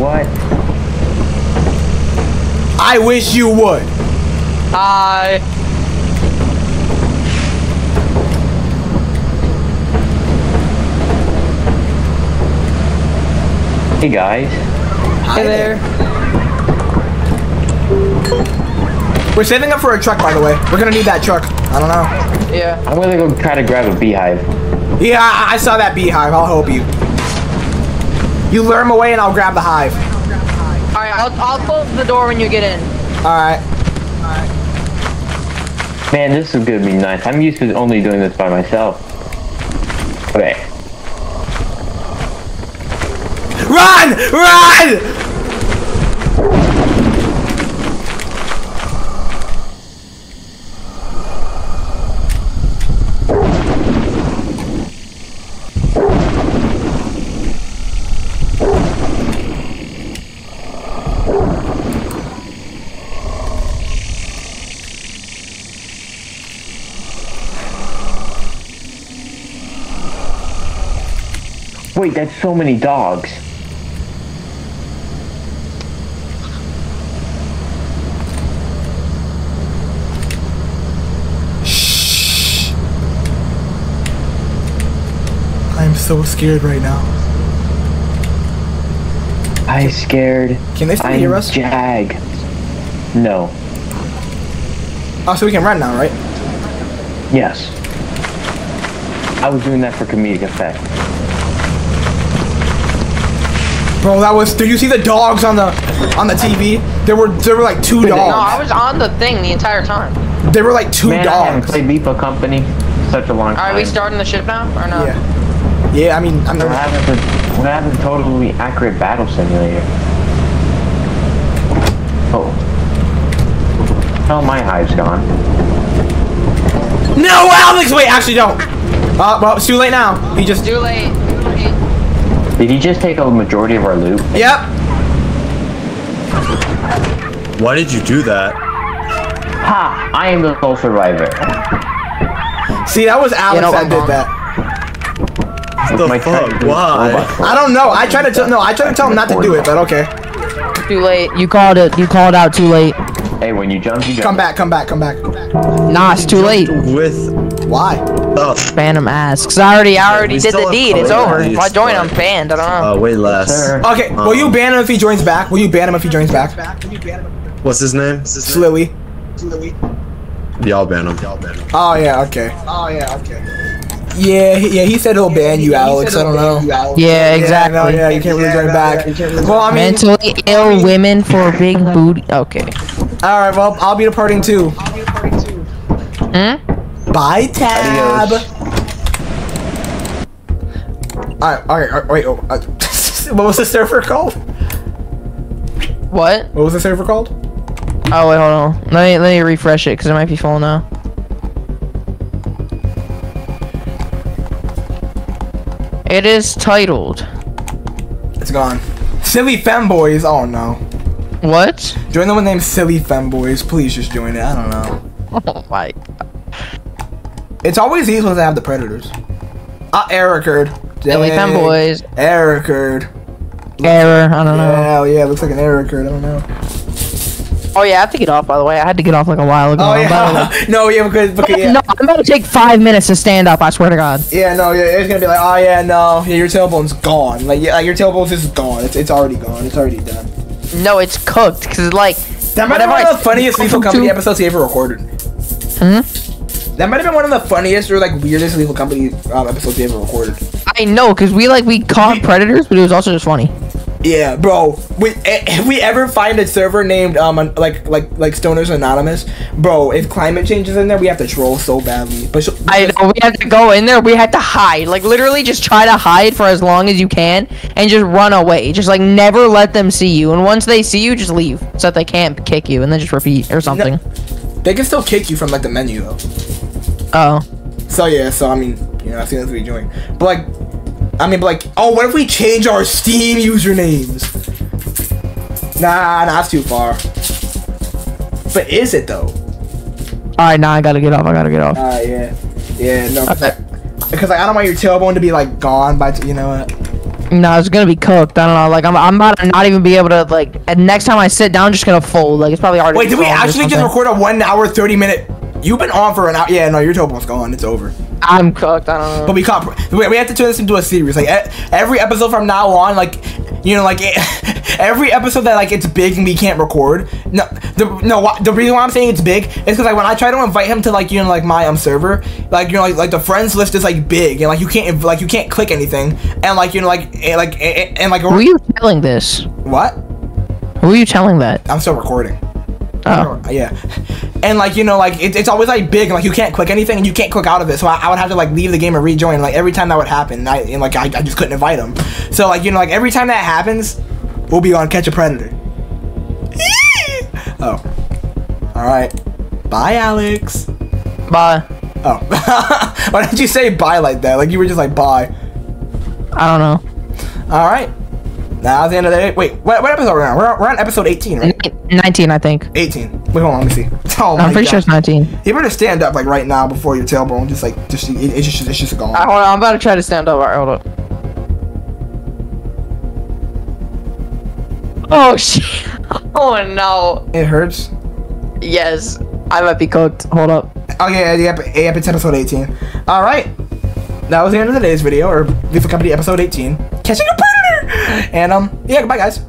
What? I wish you would. Hi. Hey guys. Hi there. We're saving up for a truck, by the way. We're gonna need that truck. I don't know. Yeah. I'm gonna go try to grab a beehive. Yeah, I, I saw that beehive. I'll help you. You lure him away, and I'll grab the hive. All right, I'll I'll close the door when you get in. All right. Man, this is gonna be nice. I'm used to only doing this by myself. Okay. Run! Run! Wait, that's so many dogs. I'm so scared right now. I scared. Can they still I'm hear us? Jag. No. Oh, so we can run now, right? Yes. I was doing that for comedic effect. Bro, that was. Did you see the dogs on the on the TV? There were there were like two dogs. No, I was on the thing the entire time. There were like two Man, I haven't played Beepo Company such a long All time. right, we starting the ship now or no? Yeah. Yeah, I mean, I'm What happened to what happened to totally accurate battle simulator? Oh. Oh, my hive's gone. No, Alex! Wait, actually don't. Uh, well, it's too late now. He just. Too late. Did he just take a majority of our loot? Yep. Why did you do that? Ha! I am the sole survivor. See, that was Alex know, that my did that. What The My fuck? technical Why? I don't know. I tried to tell. No, I tried to tell him not to do it, but okay. Too late. You called it. You called out too late. Hey, when you jump, you jump. Come back, come back, come back. Nah, it's too late. With Why? oh, Phantom asks. I already, I already we did the deed. It's over. of If I these, join, but- I'm banned. I don't know. uh, way less. Sir. Okay, will you ban him if he joins back? Will you ban him if he joins back? What's his name? Slilly. Y'all ban him. Y'all ban him. Oh yeah, okay. Oh yeah, okay. Yeah, he- yeah. He said he'll ban you, Alex. I don't know. Yeah, exactly. Yeah, no, yeah, you can't really join back. Well, I mean, Mentally ill women for big booty. Okay. all right. Well, I'll be departing too. Hmm? Bye, Tab. Alright, alright, wait. Oh, uh, what was the server called? What? What was the server called? Oh wait, hold on. Let me let me refresh it because it might be full now. It is titled. It's gone. Silly Femboys. Oh no. What? Join the one named Silly Femboys. Please just join it. I don't know. Oh my. It's always these ones that have the predators. Ah, Ericard. Silly Dang. Femboys. Ericard. Error. I don't know. Yeah, yeah, looks like an Ericard. I don't know. Oh yeah, I have to get off. By the way, I had to get off like a while ago. Oh I'm about yeah. no, yeah, because because to- yeah. No, I'm about to take five minutes to stand up. I swear to God. Yeah, no, yeah, it's gonna be like, oh yeah, no, yeah, your tailbone's gone. Like, yeah, like, your tailbone's just gone. It's, it's already gone. It's already done. No, it's cooked because like That might have been one of the funniest Lethal Company episodes he ever recorded. Hmm? That might have been one of the funniest or like weirdest Lethal Company um, episodes we ever recorded. I know, cause we like we caught predators, but it was also just funny. Yeah, bro. We, eh, if we ever find a server named um like like like Stoners Anonymous, bro, if climate change is in there, we have to troll so badly. But I know we had to go in there. We had to hide, like literally just try to hide for as long as you can, and just run away. Just like never let them see you, and once they see you, just leave so that they can't kick you, and then just repeat or something. they can still kick you from like the menu though. Oh. So yeah, so I mean, you know, as soon as we join, but like, I mean, but like, oh, what if we change our Steam usernames? Nah, nah, that's too far. But is it though? Alright, now I gotta get off. I gotta get off. Uh, yeah, yeah, no, because like, I don't want your tailbone to be like gone by t- you know what? No, it's gonna be cooked. I don't know. Like I'm, I'm about to not even be able to like. And next time I sit down, just gonna fold. Like it's probably hard. Wait, did we actually just record a one hour thirty minute? You've been on for an hour. Yeah, no, your tailbone's gone. It's over. I'm cooked. I don't know. But we can't. We, we have to turn this into a series. Like every episode from now on, like you know, like every episode that like it's big and we can't record. No, the no. The reason why I'm saying it's big is because like when I try to invite him to like you know like my um server, like you know like like the friends list is like big and like you can't like you can't click anything and like you know like and, like and, and like Who are you telling this? what? Who are you telling that? I'm still recording. Oh. Yeah. And like you know, like it, it's always like big, and like you can't click anything, and you can't click out of it. So I, I would have to like leave the game and rejoin. Like every time that would happen, and I and like I, I just couldn't invite him. So like you know, like every time that happens, we'll be on Catch a Predator. oh. All right. Bye, Alex. Bye. Oh. Why did you say bye like that? Like you were just like bye. I don't know. All right. Now the end of the day. Wait, what, what episode are we on? We're, on- we're on episode 18, right? 19, I think. 18. Wait, hold on. Let me see. Oh I'm pretty sure it's 19. You better stand up like right now before your tailbone just like just it, it's just it's just gone. Uh, hold on, I'm about to try to stand up. Alright, hold up. Oh shit! Oh no! It hurts. Yes, I might be cooked. Hold up. Oh yeah, yeah, it's episode 18. All right, that was the end of today's video, or Lethal Company episode 18. Catching a. And um, yeah, goodbye guys.